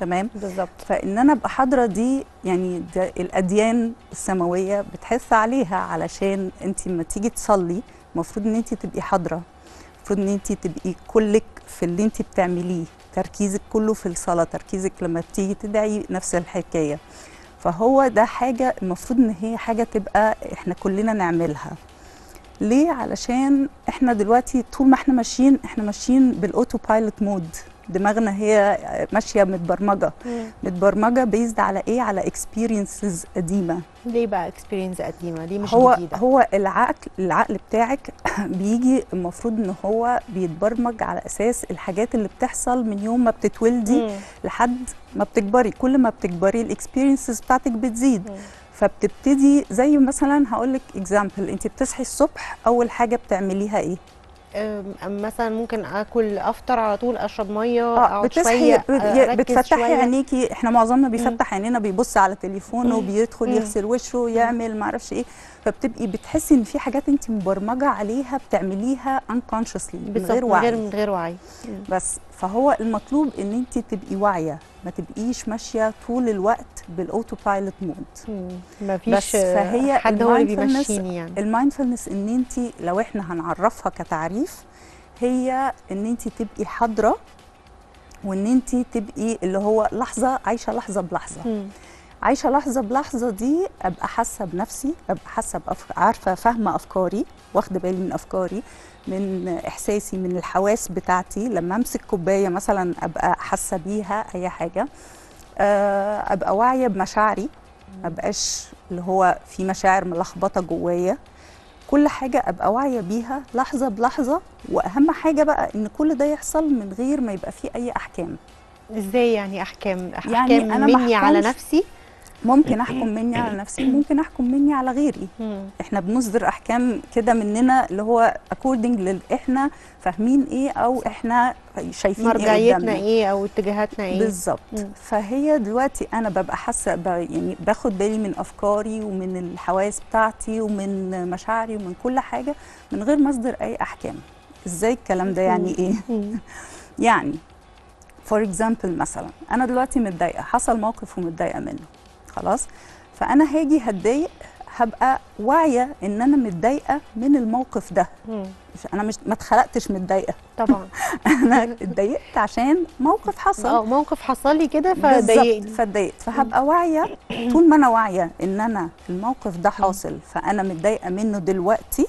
[SPEAKER 22] تمام؟
[SPEAKER 1] بالظبط.
[SPEAKER 22] فإن أنا أبقى حاضرة دي يعني ده الأديان السماوية بتحث عليها علشان أنت لما تيجي تصلي المفروض إن أنت تبقي حاضرة المفروض إن أنت تبقي كلك في اللي أنت بتعمليه. تركيزك كله في الصلاة تركيزك لما بتيجي تدعي نفس الحكاية. فهو ده حاجة المفروض إن هي حاجة تبقى إحنا كلنا نعملها. ليه؟ علشان إحنا دلوقتي طول ما إحنا ماشيين إحنا ماشيين بال auto pilot mode دماغنا هي ماشية متبرمجة. متبرمجة based على إيه؟ على experiences قديمة.
[SPEAKER 1] ليه بقى experience قديمة؟ ليه مش
[SPEAKER 22] هو
[SPEAKER 1] جديدة؟
[SPEAKER 22] هو العقل العقل بتاعك بيجي المفروض إن هو بيتبرمج على أساس الحاجات اللي بتحصل من يوم ما بتتولدي
[SPEAKER 1] مم.
[SPEAKER 22] لحد ما بتكبري. كل ما بتكبري ال experiences بتاعتك بتزيد. فبتبتدي زي مثلا هقول لك example انت بتصحي الصبح أول حاجة بتعمليها
[SPEAKER 1] إيه؟ مثلا ممكن آكل أفطر على طول
[SPEAKER 22] أشرب
[SPEAKER 1] مية
[SPEAKER 22] آه
[SPEAKER 1] أقعد
[SPEAKER 22] شوية
[SPEAKER 1] أركز
[SPEAKER 22] بتفتحي
[SPEAKER 1] شوية.
[SPEAKER 22] عينيكي. إحنا معظمنا بيفتح عينينا بيبص على تليفونه
[SPEAKER 1] مم.
[SPEAKER 22] يغسل وشه يعمل معرفش إيه. فبتبقي بتحسي إن في حاجات انت مبرمجة عليها بتعمليها unconsciously من غير وعي.
[SPEAKER 1] من غير وعي.
[SPEAKER 22] بس. فهو المطلوب إن انت تبقي واعية ما تبقيش ماشية طول الوقت بال auto pilot
[SPEAKER 1] mode
[SPEAKER 22] مفيش فهي
[SPEAKER 1] حد هو اللي بيمشيني يعني.
[SPEAKER 22] ال mindfulness إن انت لو إحنا هنعرفها كتعريف هي إن انت تبقي حاضرة وإن انت تبقي اللي هو لحظة عايشة لحظة بلحظة. عايشة لحظة بلحظة دي أبقى حاسة بنفسي أبقى حاسة. عارفة فاهمة أفكاري واخدة بالي من أفكاري. من إحساسي من الحواس بتاعتي لما أمسك كوباية مثلا أبقى حاسة بيها أي حاجة آه، أبقى واعية بمشاعري ما بقاش اللي هو في مشاعر ملخبطة جوايا. كل حاجة أبقى واعية بيها لحظة بلحظة وأهم حاجة بقى إن كل ده يحصل من غير ما يبقى فيه أي أحكام.
[SPEAKER 1] إزاي يعني أحكام؟ أحكام
[SPEAKER 22] يعني أنا
[SPEAKER 1] مني على. نفسي؟
[SPEAKER 22] ممكن أحكم مني على نفسي ممكن أحكم مني على غيري. إحنا بنصدر أحكام كده مننا اللي هو according لل إحنا فاهمين إيه أو إحنا شايفين
[SPEAKER 1] مرجعيتنا
[SPEAKER 22] إيه.
[SPEAKER 1] إيه أو اتجاهاتنا إيه.
[SPEAKER 22] بالظبط. فهي دلوقتي أنا ببقى حاسة يعني باخد بالي من أفكاري ومن الحواس بتاعتي ومن مشاعري ومن كل حاجة من غير ما أصدر أي أحكام. إزاي الكلام ده يعني إيه؟ يعني for example مثلا أنا دلوقتي متضايقة حصل موقف ومتضايقة منه. خلاص. فأنا هاجي هتضايق هبقى واعية إن أنا متضايقة من الموقف ده. مش- أنا مش ما اتخلقتش متضايقة.
[SPEAKER 1] طبعا.
[SPEAKER 22] أنا اتضايقت عشان موقف حصل.
[SPEAKER 1] آه موقف حصل لي كده فضايقني.
[SPEAKER 22] فاتضايقت. فهبقى واعية طول ما أنا واعية إن أنا الموقف ده حاصل فأنا متضايقة منه دلوقتي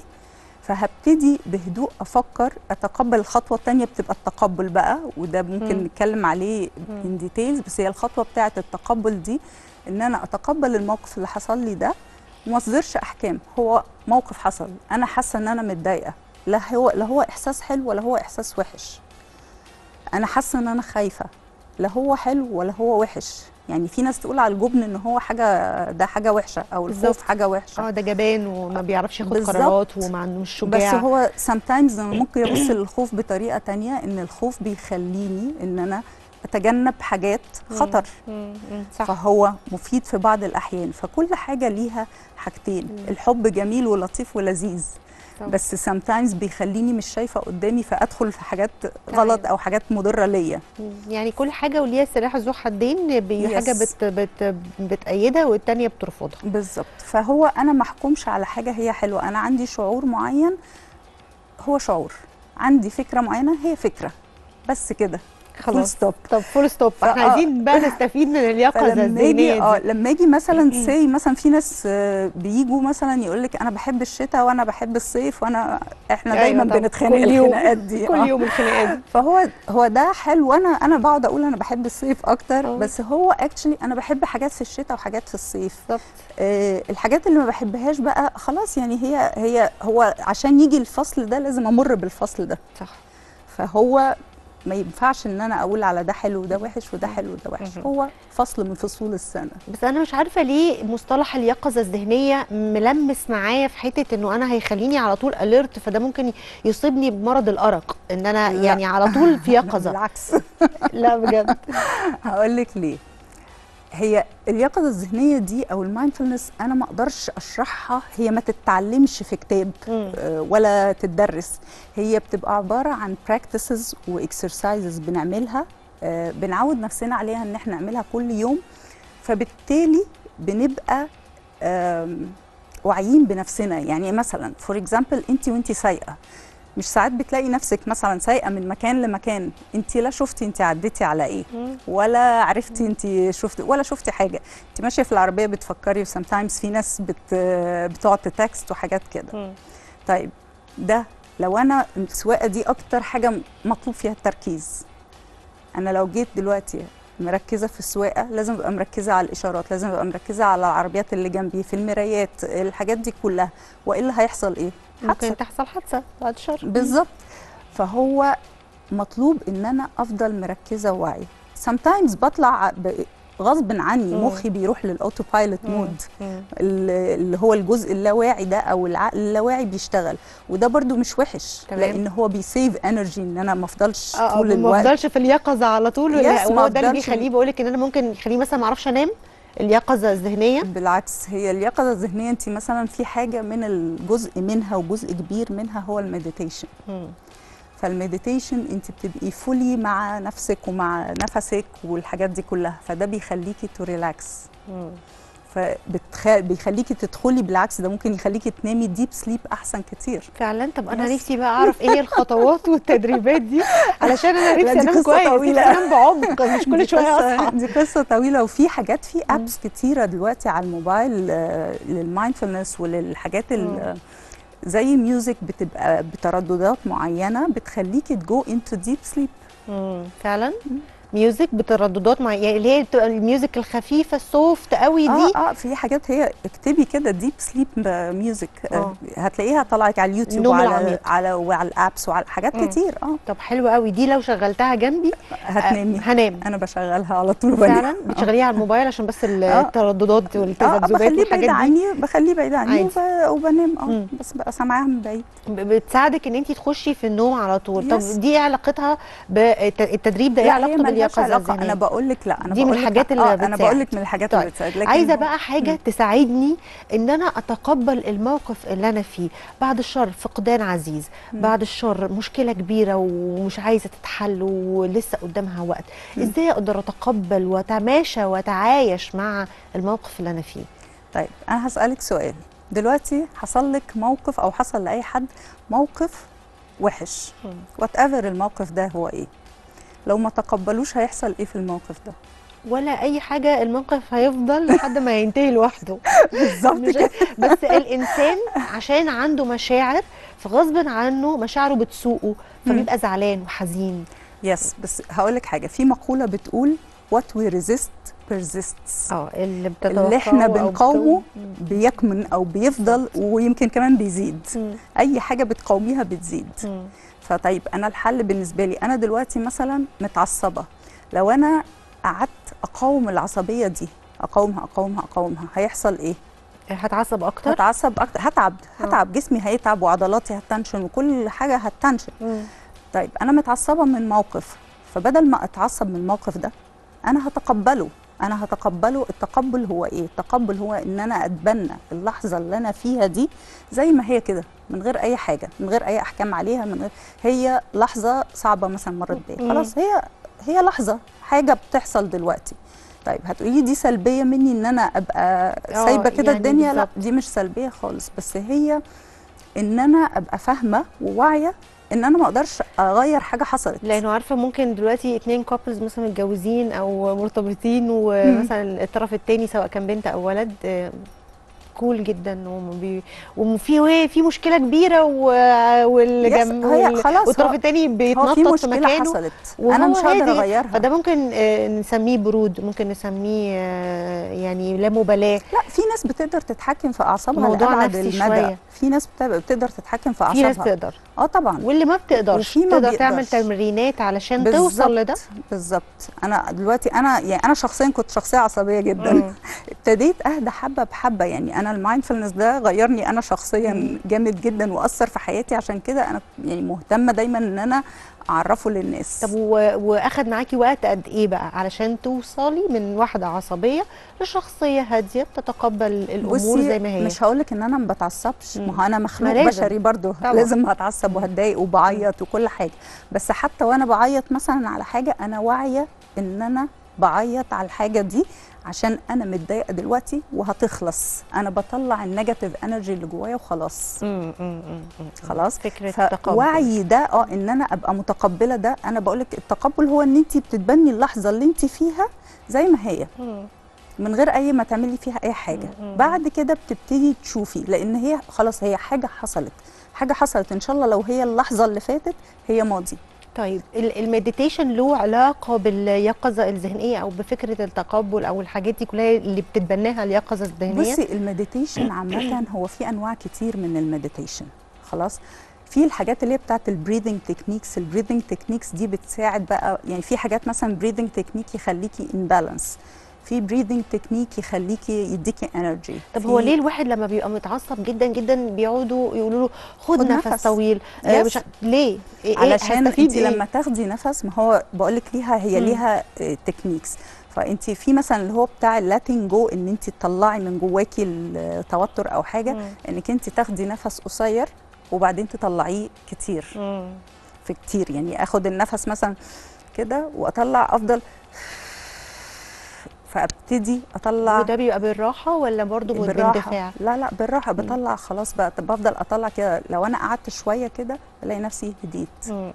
[SPEAKER 22] فهبتدي بهدوء أفكر أتقبل الخطوه الثانية بتبقى التقبل بقى وده ممكن
[SPEAKER 1] مم.
[SPEAKER 22] نتكلم عليه ان ديتيلز بس هي الخطوة بتاعة التقبل دي إن أنا أتقبل الموقف اللي حصل لي ده وما أصدرش أحكام. هو موقف حصل. أنا حاسة إن أنا متضايقة. لا هو لا هو إحساس حلو ولا هو إحساس وحش. أنا حاسة إن أنا خايفة. لا هو حلو ولا هو وحش. يعني في ناس تقول على الجبن إن هو حاجة ده حاجة وحشة أو الخوف. حاجة وحشة.
[SPEAKER 1] آه ده جبان وما بيعرفش ياخد. قرارات وما عندوش شجاع
[SPEAKER 22] بس هو sometimes أنا ممكن ابص للخوف بطريقة تانية إن الخوف بيخليني إن أنا أتجنب حاجات خطر.
[SPEAKER 1] مم، مم، صح.
[SPEAKER 22] فهو مفيد في بعض الأحيان. فكل حاجة ليها حاجتين الحب جميل ولطيف ولذيذ.
[SPEAKER 1] طبعا.
[SPEAKER 22] بس sometimes بيخليني مش شايفة قدامي فأدخل في حاجات غلط أو حاجات مضرة ليا.
[SPEAKER 1] مم. يعني كل حاجة وليها سلاح ذو حدين
[SPEAKER 22] حاجة.
[SPEAKER 1] بت بت بتأيدها والتانية بترفضها.
[SPEAKER 22] بالظبط. فهو أنا ما احكمش على حاجة هي حلوة. أنا عندي شعور معين هو شعور. عندي فكرة معينة هي فكرة. بس كده.
[SPEAKER 1] خلاص.
[SPEAKER 22] stop
[SPEAKER 1] طب full stop
[SPEAKER 22] إحنا.
[SPEAKER 1] عايزين بقى نستفيد من اليقظه الذهنيه
[SPEAKER 22] آه
[SPEAKER 1] دي
[SPEAKER 22] لما أجي مثلا say مثلا في ناس آه، بيجوا مثلا يقول لك أنا بحب الشتاء وأنا بحب الصيف وأنا إحنا
[SPEAKER 1] أيوة
[SPEAKER 22] دايما. بنتخانق
[SPEAKER 1] كل يوم.
[SPEAKER 22] الخناقات دي
[SPEAKER 1] كل
[SPEAKER 22] آه.
[SPEAKER 1] يوم الخناقات دي.
[SPEAKER 22] فهو هو ده حلو وأنا أنا بقعد أقول أنا بحب الصيف أكتر بس هو actually أنا بحب حاجات في الشتاء وحاجات في الصيف آه الحاجات اللي ما بحبهاش بقى خلاص يعني هي هي هو عشان يجي الفصل ده لازم أمر بالفصل ده
[SPEAKER 1] صح
[SPEAKER 22] فهو ما ينفعش إن أنا أقول على ده حلو وده وحش وده حلو وده وحش. هو فصل من فصول السنة.
[SPEAKER 1] بس أنا مش عارفة ليه مصطلح اليقظة الذهنية ملمس معايا في حتة إنه أنا هيخليني على طول اليرت فده ممكن يصيبني بمرض الأرق إن أنا
[SPEAKER 22] لا.
[SPEAKER 1] يعني على طول في يقظة.
[SPEAKER 22] بالعكس.
[SPEAKER 1] لا بجد.
[SPEAKER 22] هقول لك ليه. هي اليقظه الذهنية دي أو المايندفولنس أنا ما أقدرش أشرحها هي ما تتعلمش في كتاب آه، ولا تدرس هي بتبقى عبارة عن practices و exercises بنعملها آه، بنعود نفسنا عليها إن إحنا نعملها كل يوم. فبالتالي بنبقى واعيين بنفسنا. يعني مثلا for example انت وانت سايقة. مش ساعات بتلاقي نفسك مثلا سايقة من مكان لمكان. انت لا شفتي انت عديتي على إيه. ولا عرفتي انت شفتي ولا شفتي حاجة. انت ماشية في العربية بتفكري و sometimes في ناس بت بتقعد تكست وحاجات كده. طيب ده لو أنا السواقة دي أكتر حاجة مطلوب فيها التركيز. أنا لو جيت دلوقتي مركزة في السواقة لازم أبقى مركزة على الإشارات لازم أبقى مركزة على العربيات اللي جنبي في المرايات الحاجات دي كلها. وإلا هيحصل إيه؟
[SPEAKER 1] ممكن تحصل حادثة بعد الشر
[SPEAKER 22] بالظبط فهو مطلوب إن أنا أفضل مركزة وواعيه sometimes بطلع ب- غصب عني
[SPEAKER 1] مم.
[SPEAKER 22] مخي بيروح لل auto
[SPEAKER 1] pilot.
[SPEAKER 22] mode
[SPEAKER 1] مم.
[SPEAKER 22] اللي هو الجزء اللاواعي ده أو العقل اللاواعي بيشتغل وده برده مش وحش
[SPEAKER 1] تمام.
[SPEAKER 22] لأن هو بي save energy إن أنا ما أفضلش
[SPEAKER 1] آه
[SPEAKER 22] طول
[SPEAKER 1] ما
[SPEAKER 22] الوقت
[SPEAKER 1] أفضلش في اليقظة على طول
[SPEAKER 22] ما
[SPEAKER 1] هو ده اللي. بيخليه بقول لك إن أنا ممكن يخليه مثلا ما أعرفش أنام اليقظة الذهنية؟
[SPEAKER 22] بالعكس هي اليقظة الذهنية انت مثلا في حاجة من الجزء منها وجزء كبير منها هو ال meditation. فال meditation انت بتبقي fully مع نفسك ومع نفسك والحاجات دي كلها فده بيخليكي to relax فبيخليكي تدخلي بالعكس ده ممكن يخليكي تنامي deep sleep أحسن كتير.
[SPEAKER 1] فعلا؟ طب
[SPEAKER 22] أنا.
[SPEAKER 1] نفسي بقى أعرف إيه الخطوات والتدريبات دي؟ علشان
[SPEAKER 22] أنا
[SPEAKER 1] نفسي
[SPEAKER 22] أنام
[SPEAKER 1] كويس
[SPEAKER 22] طويلة.
[SPEAKER 1] أنام بعمق مش كل
[SPEAKER 22] شوية
[SPEAKER 1] أصحى.
[SPEAKER 22] دي قصة طويلة. وفي حاجات في apps كتيرة دلوقتي على الموبايل آه، لل mindfulness وللحاجات زي music بتبقى بترددات معينة بتخليكي ت go into deep sleep
[SPEAKER 1] مم، فعلا؟ music بترددات مع يعني اللي هي بتبقى ال music الخفيفة ال soft قوي دي
[SPEAKER 22] آه آه في حاجات هي اكتبي كده deep sleep music
[SPEAKER 1] آه.
[SPEAKER 22] هتلاقيها طلعت على اليوتيوب وعلى
[SPEAKER 1] العميق.
[SPEAKER 22] على وعلى ال apps وعلى حاجات
[SPEAKER 1] مم.
[SPEAKER 22] كتير آه
[SPEAKER 1] طب حلو قوي دي لو شغلتها جنبي
[SPEAKER 22] هتنامي
[SPEAKER 1] آه، هنام
[SPEAKER 22] أنا بشغلها على طول.
[SPEAKER 1] فعلا بتشغليها على الموبايل عشان بس ال-
[SPEAKER 22] آه.
[SPEAKER 1] الترددات والتذبذبات
[SPEAKER 22] بخليه بعيد عني بخليه بعيد عني. وب- وبنام آه بس بقى سامعاها من بعيد
[SPEAKER 1] بتساعدك إن انت تخشي في النوم على طول طب
[SPEAKER 22] yes.
[SPEAKER 1] دي إيه علاقتها بالتدريب ده
[SPEAKER 22] إيه
[SPEAKER 1] علاقته
[SPEAKER 22] علاقة.
[SPEAKER 1] الذهنيه
[SPEAKER 22] أنا بقول لك لا أنا
[SPEAKER 1] دي من الحاجات اللي
[SPEAKER 22] آه
[SPEAKER 1] بتساعد
[SPEAKER 22] أنا بقول لك من الحاجات
[SPEAKER 1] طيب.
[SPEAKER 22] اللي بتساعد. لكن
[SPEAKER 1] عايزة بقى حاجة تساعدني إن أنا أتقبل الموقف اللي أنا فيه. بعد الشر فقدان عزيز.
[SPEAKER 22] مم.
[SPEAKER 1] بعد الشر مشكلة كبيرة ومش عايزة تتحل ولسه قدامها وقت.
[SPEAKER 22] مم.
[SPEAKER 1] إزاي أقدر أتقبل وأتماشى وأتعايش مع الموقف اللي أنا فيه؟
[SPEAKER 22] طيب أنا هسألك سؤال. دلوقتي حصل لك موقف أو حصل لأي حد موقف وحش. whatever الموقف ده هو إيه؟ لو ما تقبلوش هيحصل إيه في الموقف ده؟
[SPEAKER 1] ولا أي حاجة الموقف هيفضل لحد ما ينتهي لوحده.
[SPEAKER 22] بالظبط
[SPEAKER 1] كده. بس الإنسان عشان عنده مشاعر فغصب عنه مشاعره بتسوقه فبيبقى زعلان وحزين.
[SPEAKER 22] yes بس هقول لك حاجة. في مقولة بتقول what we resist persists.
[SPEAKER 1] آه اللي
[SPEAKER 22] اللي
[SPEAKER 1] إحنا
[SPEAKER 22] بنقاومه. بيكمن أو بيفضل ويمكن كمان بيزيد. أي حاجة بتقاوميها بتزيد. فطيب أنا الحل بالنسبة لي أنا دلوقتي مثلا متعصبة. لو أنا قعدت أقاوم العصبية دي أقاومها أقاومها أقاومها هيحصل إيه؟
[SPEAKER 1] هتعصب أكتر؟
[SPEAKER 22] هتعصب أكتر هتعب هتعب. جسمي هيتعب وعضلاتي ه tension وكل حاجة ه tension. طيب أنا متعصبة من موقف. فبدل ما أتعصب من الموقف ده أنا هتقبله. أنا هتقبله التقبل هو إيه؟ التقبل هو ان أنا اتبنى اللحظة اللي أنا فيها دي زي ما هي كده من غير اي حاجة من غير اي احكام عليها من غير هي لحظة صعبة مثلا مرت بيا. خلاص هي هي لحظة حاجة بتحصل دلوقتي. طيب هتقولي دي سلبية مني إن أنا أبقى
[SPEAKER 1] آه،
[SPEAKER 22] سايبة كده
[SPEAKER 1] يعني
[SPEAKER 22] الدنيا؟
[SPEAKER 1] لأ.
[SPEAKER 22] دي مش سلبية خالص. بس هي إن أنا أبقى فاهمة وواعية ان أنا ما أقدرش اغير حاجة حصلت
[SPEAKER 1] لأنه عارفة ممكن دلوقتي اتنين couples مثلا متجوزين أو مرتبطين ومثلا الطرف التاني سواء كان بنت أو ولد cool جدا وبي... وفي في مشكلة كبيرة. والجم... والطرف
[SPEAKER 22] في
[SPEAKER 1] بيتنطط في مكانه
[SPEAKER 22] حصلت. أنا مش هقدر
[SPEAKER 1] هادي.
[SPEAKER 22] أغيرها.
[SPEAKER 1] فده ممكن آه، نسميه برود ممكن نسميه آه، يعني لا مبالاة
[SPEAKER 22] لا في ناس بتقدر تتحكم في أعصابها
[SPEAKER 1] موضوع نفسي
[SPEAKER 22] المدى
[SPEAKER 1] شوية.
[SPEAKER 22] في ناس بت- بتقدر تتحكم في
[SPEAKER 1] في
[SPEAKER 22] أعصابها.
[SPEAKER 1] ناس تقدر
[SPEAKER 22] آه طبعا.
[SPEAKER 1] واللي ما بتقدرش
[SPEAKER 22] وفي ما
[SPEAKER 1] تقدر تعمل. تمرينات علشان توصل لده؟
[SPEAKER 22] بالظبط. أنا دلوقتي أنا يعني أنا شخصيا كنت شخصية عصبية جدا. ابتديت أهدى حبة بحبة. يعني أنا ال mindfulness ده غيرني أنا شخصيا جامد جدا وأثر في حياتي. عشان كده أنا يعني مهتمة دايما إن أنا اعرفه للناس.
[SPEAKER 1] طب و... واخد معاكي وقت قد إيه بقى علشان توصلي من واحدة عصبية لشخصية هادية بتتقبل
[SPEAKER 22] الأمور
[SPEAKER 1] زي ما هي؟
[SPEAKER 22] مش هقول لك إن أنا ما بتعصبش. ما هو أنا مخلوق. بشري برضو
[SPEAKER 1] طبعا.
[SPEAKER 22] لازم هتعصب وهتضايق وبعيط وكل حاجة. بس حتى وأنا بعيط مثلا على حاجة أنا واعية إن أنا بعيط على الحاجة دي. عشان أنا متضايقة دلوقتي وهتخلص. أنا بطلع ال negative energy اللي جوايا وخلاص. خلاص؟
[SPEAKER 1] فكرة التقبل
[SPEAKER 22] فوعي ده آه إن أنا أبقى متقبلة ده. أنا بقول لك التقبل هو إن أنت بتتبني اللحظة اللي أنت فيها زي ما هي. من غير أي ما تعملي فيها أي حاجة. بعد كده بتبتدي تشوفي لأن هي خلاص هي حاجة حصلت. حاجة حصلت. إن شاء الله لو هي اللحظة اللي فاتت هي ماضي.
[SPEAKER 1] طيب ال- المديتيشن له علاقة باليقظة الذهنية أو بفكرة التقبل أو الحاجات دي كلها اللي بتتبناها اليقظة الذهنية؟
[SPEAKER 22] بصي ال meditation عامة هو في أنواع كتير من ال meditation خلاص؟ في الحاجات اللي هي بتاعت ال breathing techniques ال breathing techniques دي بتساعد بقى يعني في حاجات مثلا breathing technique يخليكي in balance في breathing technique يخليكي يديكي energy
[SPEAKER 1] طب هو ليه الواحد لما بيبقى متعصب جدا جدا بيقعدوا يقولوا له خد, نفس,
[SPEAKER 22] نفس.
[SPEAKER 1] طويل آه. مش ليه إيه
[SPEAKER 22] علشان
[SPEAKER 1] هستفيد
[SPEAKER 22] انت
[SPEAKER 1] إيه؟
[SPEAKER 22] لما تاخدي نفس ما هو بقول لك ليها هي
[SPEAKER 1] مم.
[SPEAKER 22] ليها techniques فانت في مثلا اللي هو بتاع ال letting go ان انت تطلعي من جواكي التوتر أو حاجة
[SPEAKER 1] مم.
[SPEAKER 22] انك انت تاخدي نفس قصير وبعدين تطلعيه كتير في كتير يعني اخد النفس مثلا كده واطلع أفضل فابتدي أطلع
[SPEAKER 1] وده بيبقى بالراحة ولا برضو باندفاع
[SPEAKER 22] لا لا بالراحة. بطلع خلاص بقى. بفضل أطلع كده. لو أنا قعدت شوية كده بلاقي نفسي هديت.
[SPEAKER 1] مم،.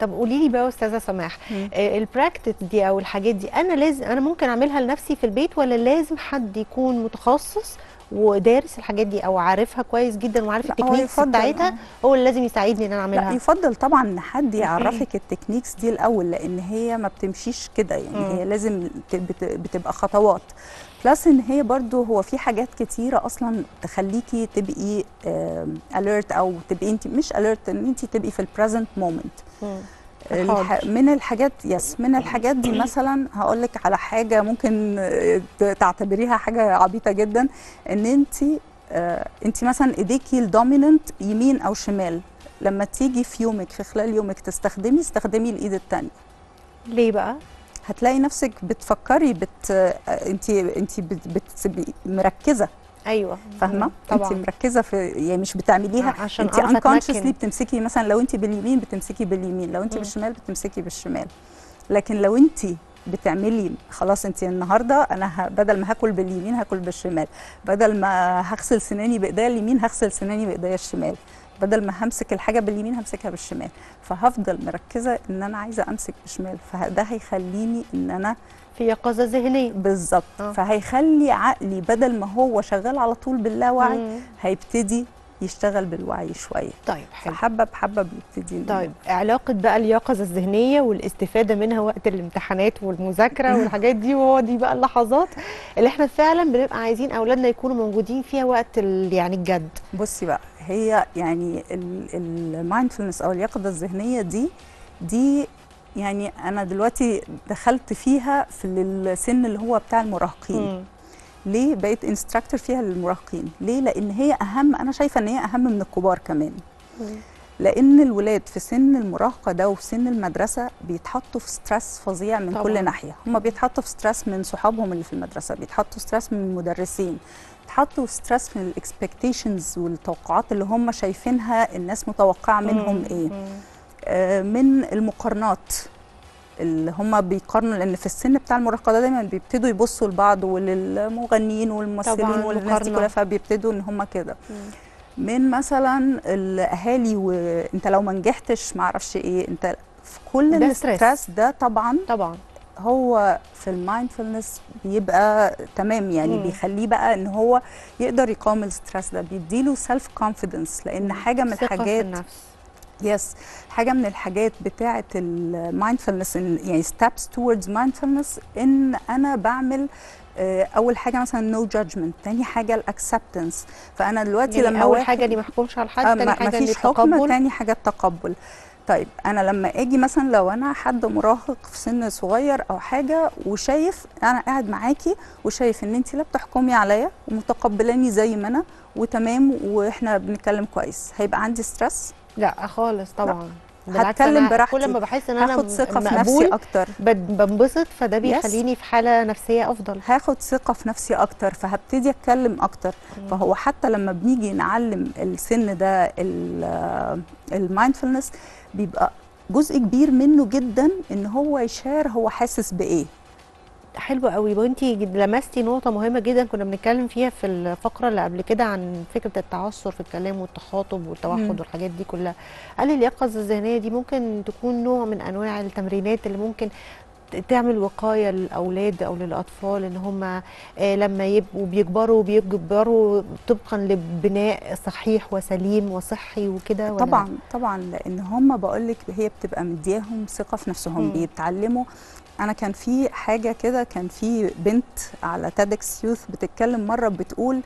[SPEAKER 1] طب قولي لي بقى يا أستاذة سماح آه، ال practice دي أو الحاجات دي أنا لازم أنا ممكن أعملها لنفسي في البيت ولا لازم حد يكون متخصص ودارس الحاجات دي أو عارفها كويس جدا وعارف
[SPEAKER 22] لا، هو
[SPEAKER 1] ال
[SPEAKER 22] techniques
[SPEAKER 1] بتاعتها هو اللي لازم يساعدني إن أنا
[SPEAKER 22] لا
[SPEAKER 1] أعملها.
[SPEAKER 22] يفضل طبعا إن حد يعرفك ال techniques دي الأول لأن هي ما بتمشيش كده يعني
[SPEAKER 1] مم.
[SPEAKER 22] هي لازم بتبقى خطوات. plus إن هي برضو هو في حاجات كتيرة أصلا تخليكي تبقي alert أو تبقي انت مش alert إن انت تبقي في ال present moment
[SPEAKER 1] الح...
[SPEAKER 22] من الحاجات yes من الحاجات دي مثلا هقول لك على حاجة ممكن آه، تعتبريها حاجة عبيطة جدا إن انت آه انت مثلا ايديكي ال dominant يمين أو شمال لما تيجي في يومك في خلال يومك تستخدمي استخدمي الإيد التانية.
[SPEAKER 1] ليه بقى؟
[SPEAKER 22] هتلاقي نفسك بتفكري بت انت انت بت... بت... مركزة.
[SPEAKER 1] أيوه
[SPEAKER 22] فاهمة؟
[SPEAKER 1] طبعا.
[SPEAKER 22] انت مركزة في يعني مش بتعمليها.
[SPEAKER 1] عشان
[SPEAKER 22] انت unconsciously بتمسكي مثلا لو انت باليمين بتمسكي باليمين لو انت
[SPEAKER 1] مم.
[SPEAKER 22] بالشمال بتمسكي بالشمال. لكن لو انت بتعملي خلاص انت النهارده أنا. بدل ما هاكل باليمين هاكل بالشمال. بدل ما هغسل سناني بإيديا اليمين هغسل سناني بإيديا الشمال. بدل ما همسك الحاجة باليمين همسكها بالشمال. فهفضل مركزة إن أنا عايزة أمسك بالشمال. فده هيخليني إن أنا
[SPEAKER 1] في يقظة ذهنية.
[SPEAKER 22] بالظبط. فهيخلي عقلي بدل ما هو شغال على طول باللاوعي. هيبتدي يشتغل بالوعي شوية.
[SPEAKER 1] طيب حلو.
[SPEAKER 22] فحبة بحبة بيبتدي
[SPEAKER 1] طيب علاقة بقى اليقظة الذهنية والاستفادة منها وقت الامتحانات والمذاكرة والحاجات دي وهو دي بقى اللحظات اللي إحنا فعلا بنبقى عايزين أولادنا يكونوا موجودين فيها وقت يعني الجد.
[SPEAKER 22] بصي بقى هي يعني المايندفولنس أو اليقظة الذهنية دي دي يعني أنا دلوقتي دخلت فيها في السن اللي هو بتاع المراهقين.
[SPEAKER 1] مم.
[SPEAKER 22] ليه بقيت instructor فيها للمراهقين؟ ليه؟ لأن هي أهم أنا شايفة إن هي أهم من الكبار كمان. لأن الولاد في سن المراهقة ده وفي سن المدرسة بيتحطوا في stress فظيع من
[SPEAKER 1] طبعاً.
[SPEAKER 22] كل ناحية. هم بيتحطوا في stress من صحابهم اللي في المدرسة بيتحطوا stress من المدرسين بيتحطوا في stress من ال expectations والتوقعات اللي هم شايفينها الناس متوقعة منهم إيه. آه، من المقارنات اللي هم بيقارنوا لأن في السن بتاع المراهقة ده دايما بيبتدوا يبصوا لبعض وللمغنيين والممثلين والناس دي. كلها فبيبتدوا إن هم كده. من مثلا الأهالي وانت لو ما نجحتش ما أعرفش إيه أنت في كل
[SPEAKER 1] ال
[SPEAKER 22] stress. ده طبعا
[SPEAKER 1] طبعا.
[SPEAKER 22] هو في ال mindfulness بيبقى تمام يعني
[SPEAKER 1] مم.
[SPEAKER 22] بيخليه بقى إن هو يقدر يقاوم ال stress ده بيديله self confidence لأن حاجة من الحاجات
[SPEAKER 1] النفس.
[SPEAKER 22] yes حاجة من الحاجات بتاعة ال mindfulness يعني steps towards mindfulness إن أنا بعمل آه، أول حاجة مثلا no judgment تاني حاجة ال acceptance فأنا دلوقتي
[SPEAKER 1] يعني
[SPEAKER 22] لما
[SPEAKER 1] أول
[SPEAKER 22] واحد-
[SPEAKER 1] حاجة إني ما أحكمش على حد،
[SPEAKER 22] آه،
[SPEAKER 1] تاني إن
[SPEAKER 22] مفيش حكم. تاني حاجة التقبل. طيب أنا لما آجي مثلا لو أنا حد مراهق في سن صغير أو حاجة وشايف أنا قاعد معاكي وشايف إن انت لا بتحكمي عليا ومتقبلاني زي ما أنا وتمام وإحنا بنتكلم كويس هيبقى عندي stress
[SPEAKER 1] لا خالص طبعا. بالعكس
[SPEAKER 22] هتكلم براحتي.
[SPEAKER 1] كل ما بحس إن أنا
[SPEAKER 22] هاخد ثقة في نفسي
[SPEAKER 1] أكتر. بنبسط فده. بيخليني في حالة نفسية أفضل.
[SPEAKER 22] هاخد ثقة في نفسي أكتر فهبتدي أتكلم أكتر. فهو حتى لما بنيجي نعلم السن ده ال mindfulness بيبقى جزء كبير منه جدا إن هو ي share هو حاسس بإيه.
[SPEAKER 1] حلو قوي وانتي لمستي نقطة مهمة جدا كنا بنتكلم فيها في الفقرة اللي قبل كده عن فكرة التعثر في الكلام والتخاطب والتوحد
[SPEAKER 22] مم.
[SPEAKER 1] والحاجات دي كلها هل اليقظة الذهنية دي ممكن تكون نوع من أنواع التمرينات اللي ممكن تعمل وقاية للأولاد أو للأطفال إن هم آه، لما يبقوا بيكبروا بيكبروا طبقا لبناء صحيح وسليم وصحي وكده
[SPEAKER 22] طبعا طبعا لأن هم بقول لك هي بتبقى مدياهم ثقة في نفسهم. بيتعلموا أنا كان في حاجة كده كان في بنت على تادكس يوث بتتكلم مرة بتقول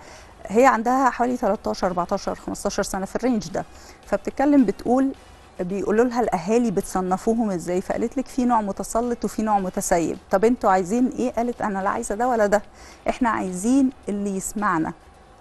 [SPEAKER 22] هي عندها حوالي 13 14 15 سنة في ال range ده. فبتتكلم بتقول بيقولوا لها الأهالي بتصنفوهم إزاي؟ فقالت لك في نوع متسلط وفي نوع متسيب. طب أنتوا عايزين إيه؟ قالت أنا لا عايزة ده ولا ده. إحنا عايزين اللي يسمعنا.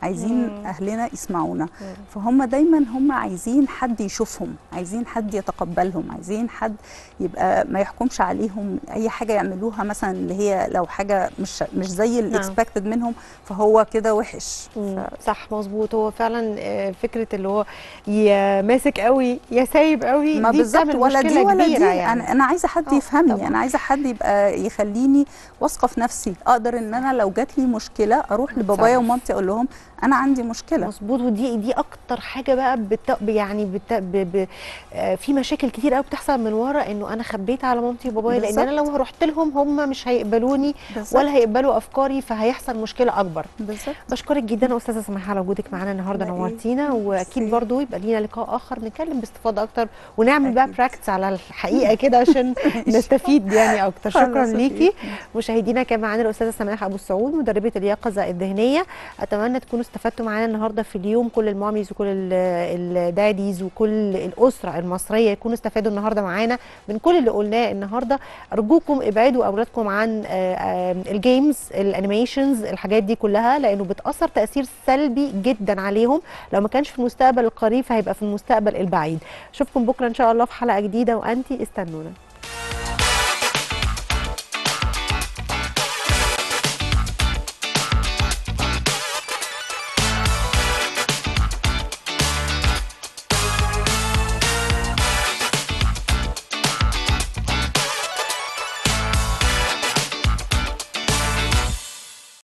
[SPEAKER 22] عايزين
[SPEAKER 1] مم.
[SPEAKER 22] أهلنا يسمعونا فهم دايما هم عايزين حد يشوفهم عايزين حد يتقبلهم عايزين حد يبقى ما يحكمش عليهم أي حاجة يعملوها مثلا اللي هي لو حاجة مش مش زي ال expected منهم فهو كده وحش
[SPEAKER 1] مم. صح مظبوط هو فعلا آه، فكرة اللي هو يا ماسك قوي يا سايب قوي
[SPEAKER 22] ما بالظبط ولا دي ولا دي
[SPEAKER 1] يعني.
[SPEAKER 22] أنا أنا عايزة حد يفهمني أنا عايزة حد يبقى يخليني واثقة في نفسي أقدر إن أنا لو جات لي مشكلة أروح لبابايا. ومامتي أقول لهم أنا عندي مشكلة.
[SPEAKER 1] مظبوط ودي دي أكتر حاجة بقى بت... يعني بت... ب... ب... آه، في مشاكل كتير قوي بتحصل من ورا إنه أنا خبيت على مامتي وبابايا لأن
[SPEAKER 22] أنا.
[SPEAKER 1] لو رحت لهم هم مش هيقبلوني
[SPEAKER 22] بالظبط.
[SPEAKER 1] ولا هيقبلوا أفكاري فهيحصل مشكلة أكبر.
[SPEAKER 22] بالظبط.
[SPEAKER 1] بشكرك جدا أستاذة سماحه على وجودك معانا النهارده
[SPEAKER 22] إيه.
[SPEAKER 1] نورتينا وأكيد برضو يبقى لينا لقاء آخر نتكلم باستفاضة أكتر ونعمل بقى practice على الحقيقة كده عشان نستفيد يعني أكتر. شكرا ليكي. مشاهدينا كان معانا الأستاذة سماحه أبو السعود مدربة اليقظه الذهنية. أتمنى تكونوا استفدتوا معانا النهارده في اليوم كل ال mommies وكل ال- ال daddies وكل الأسرة المصرية يكونوا استفادوا النهارده معانا من كل اللي قلناه النهارده. أرجوكم ابعدوا أولادكم عن آه، آه، ال games ال animations الحاجات دي كلها لأنه بتأثر تأثير سلبي جدا عليهم. لو ما كانش في المستقبل القريب فهيبقى في المستقبل البعيد. أشوفكم بكرة إن شاء الله في حلقة جديدة وأنتي استنونا.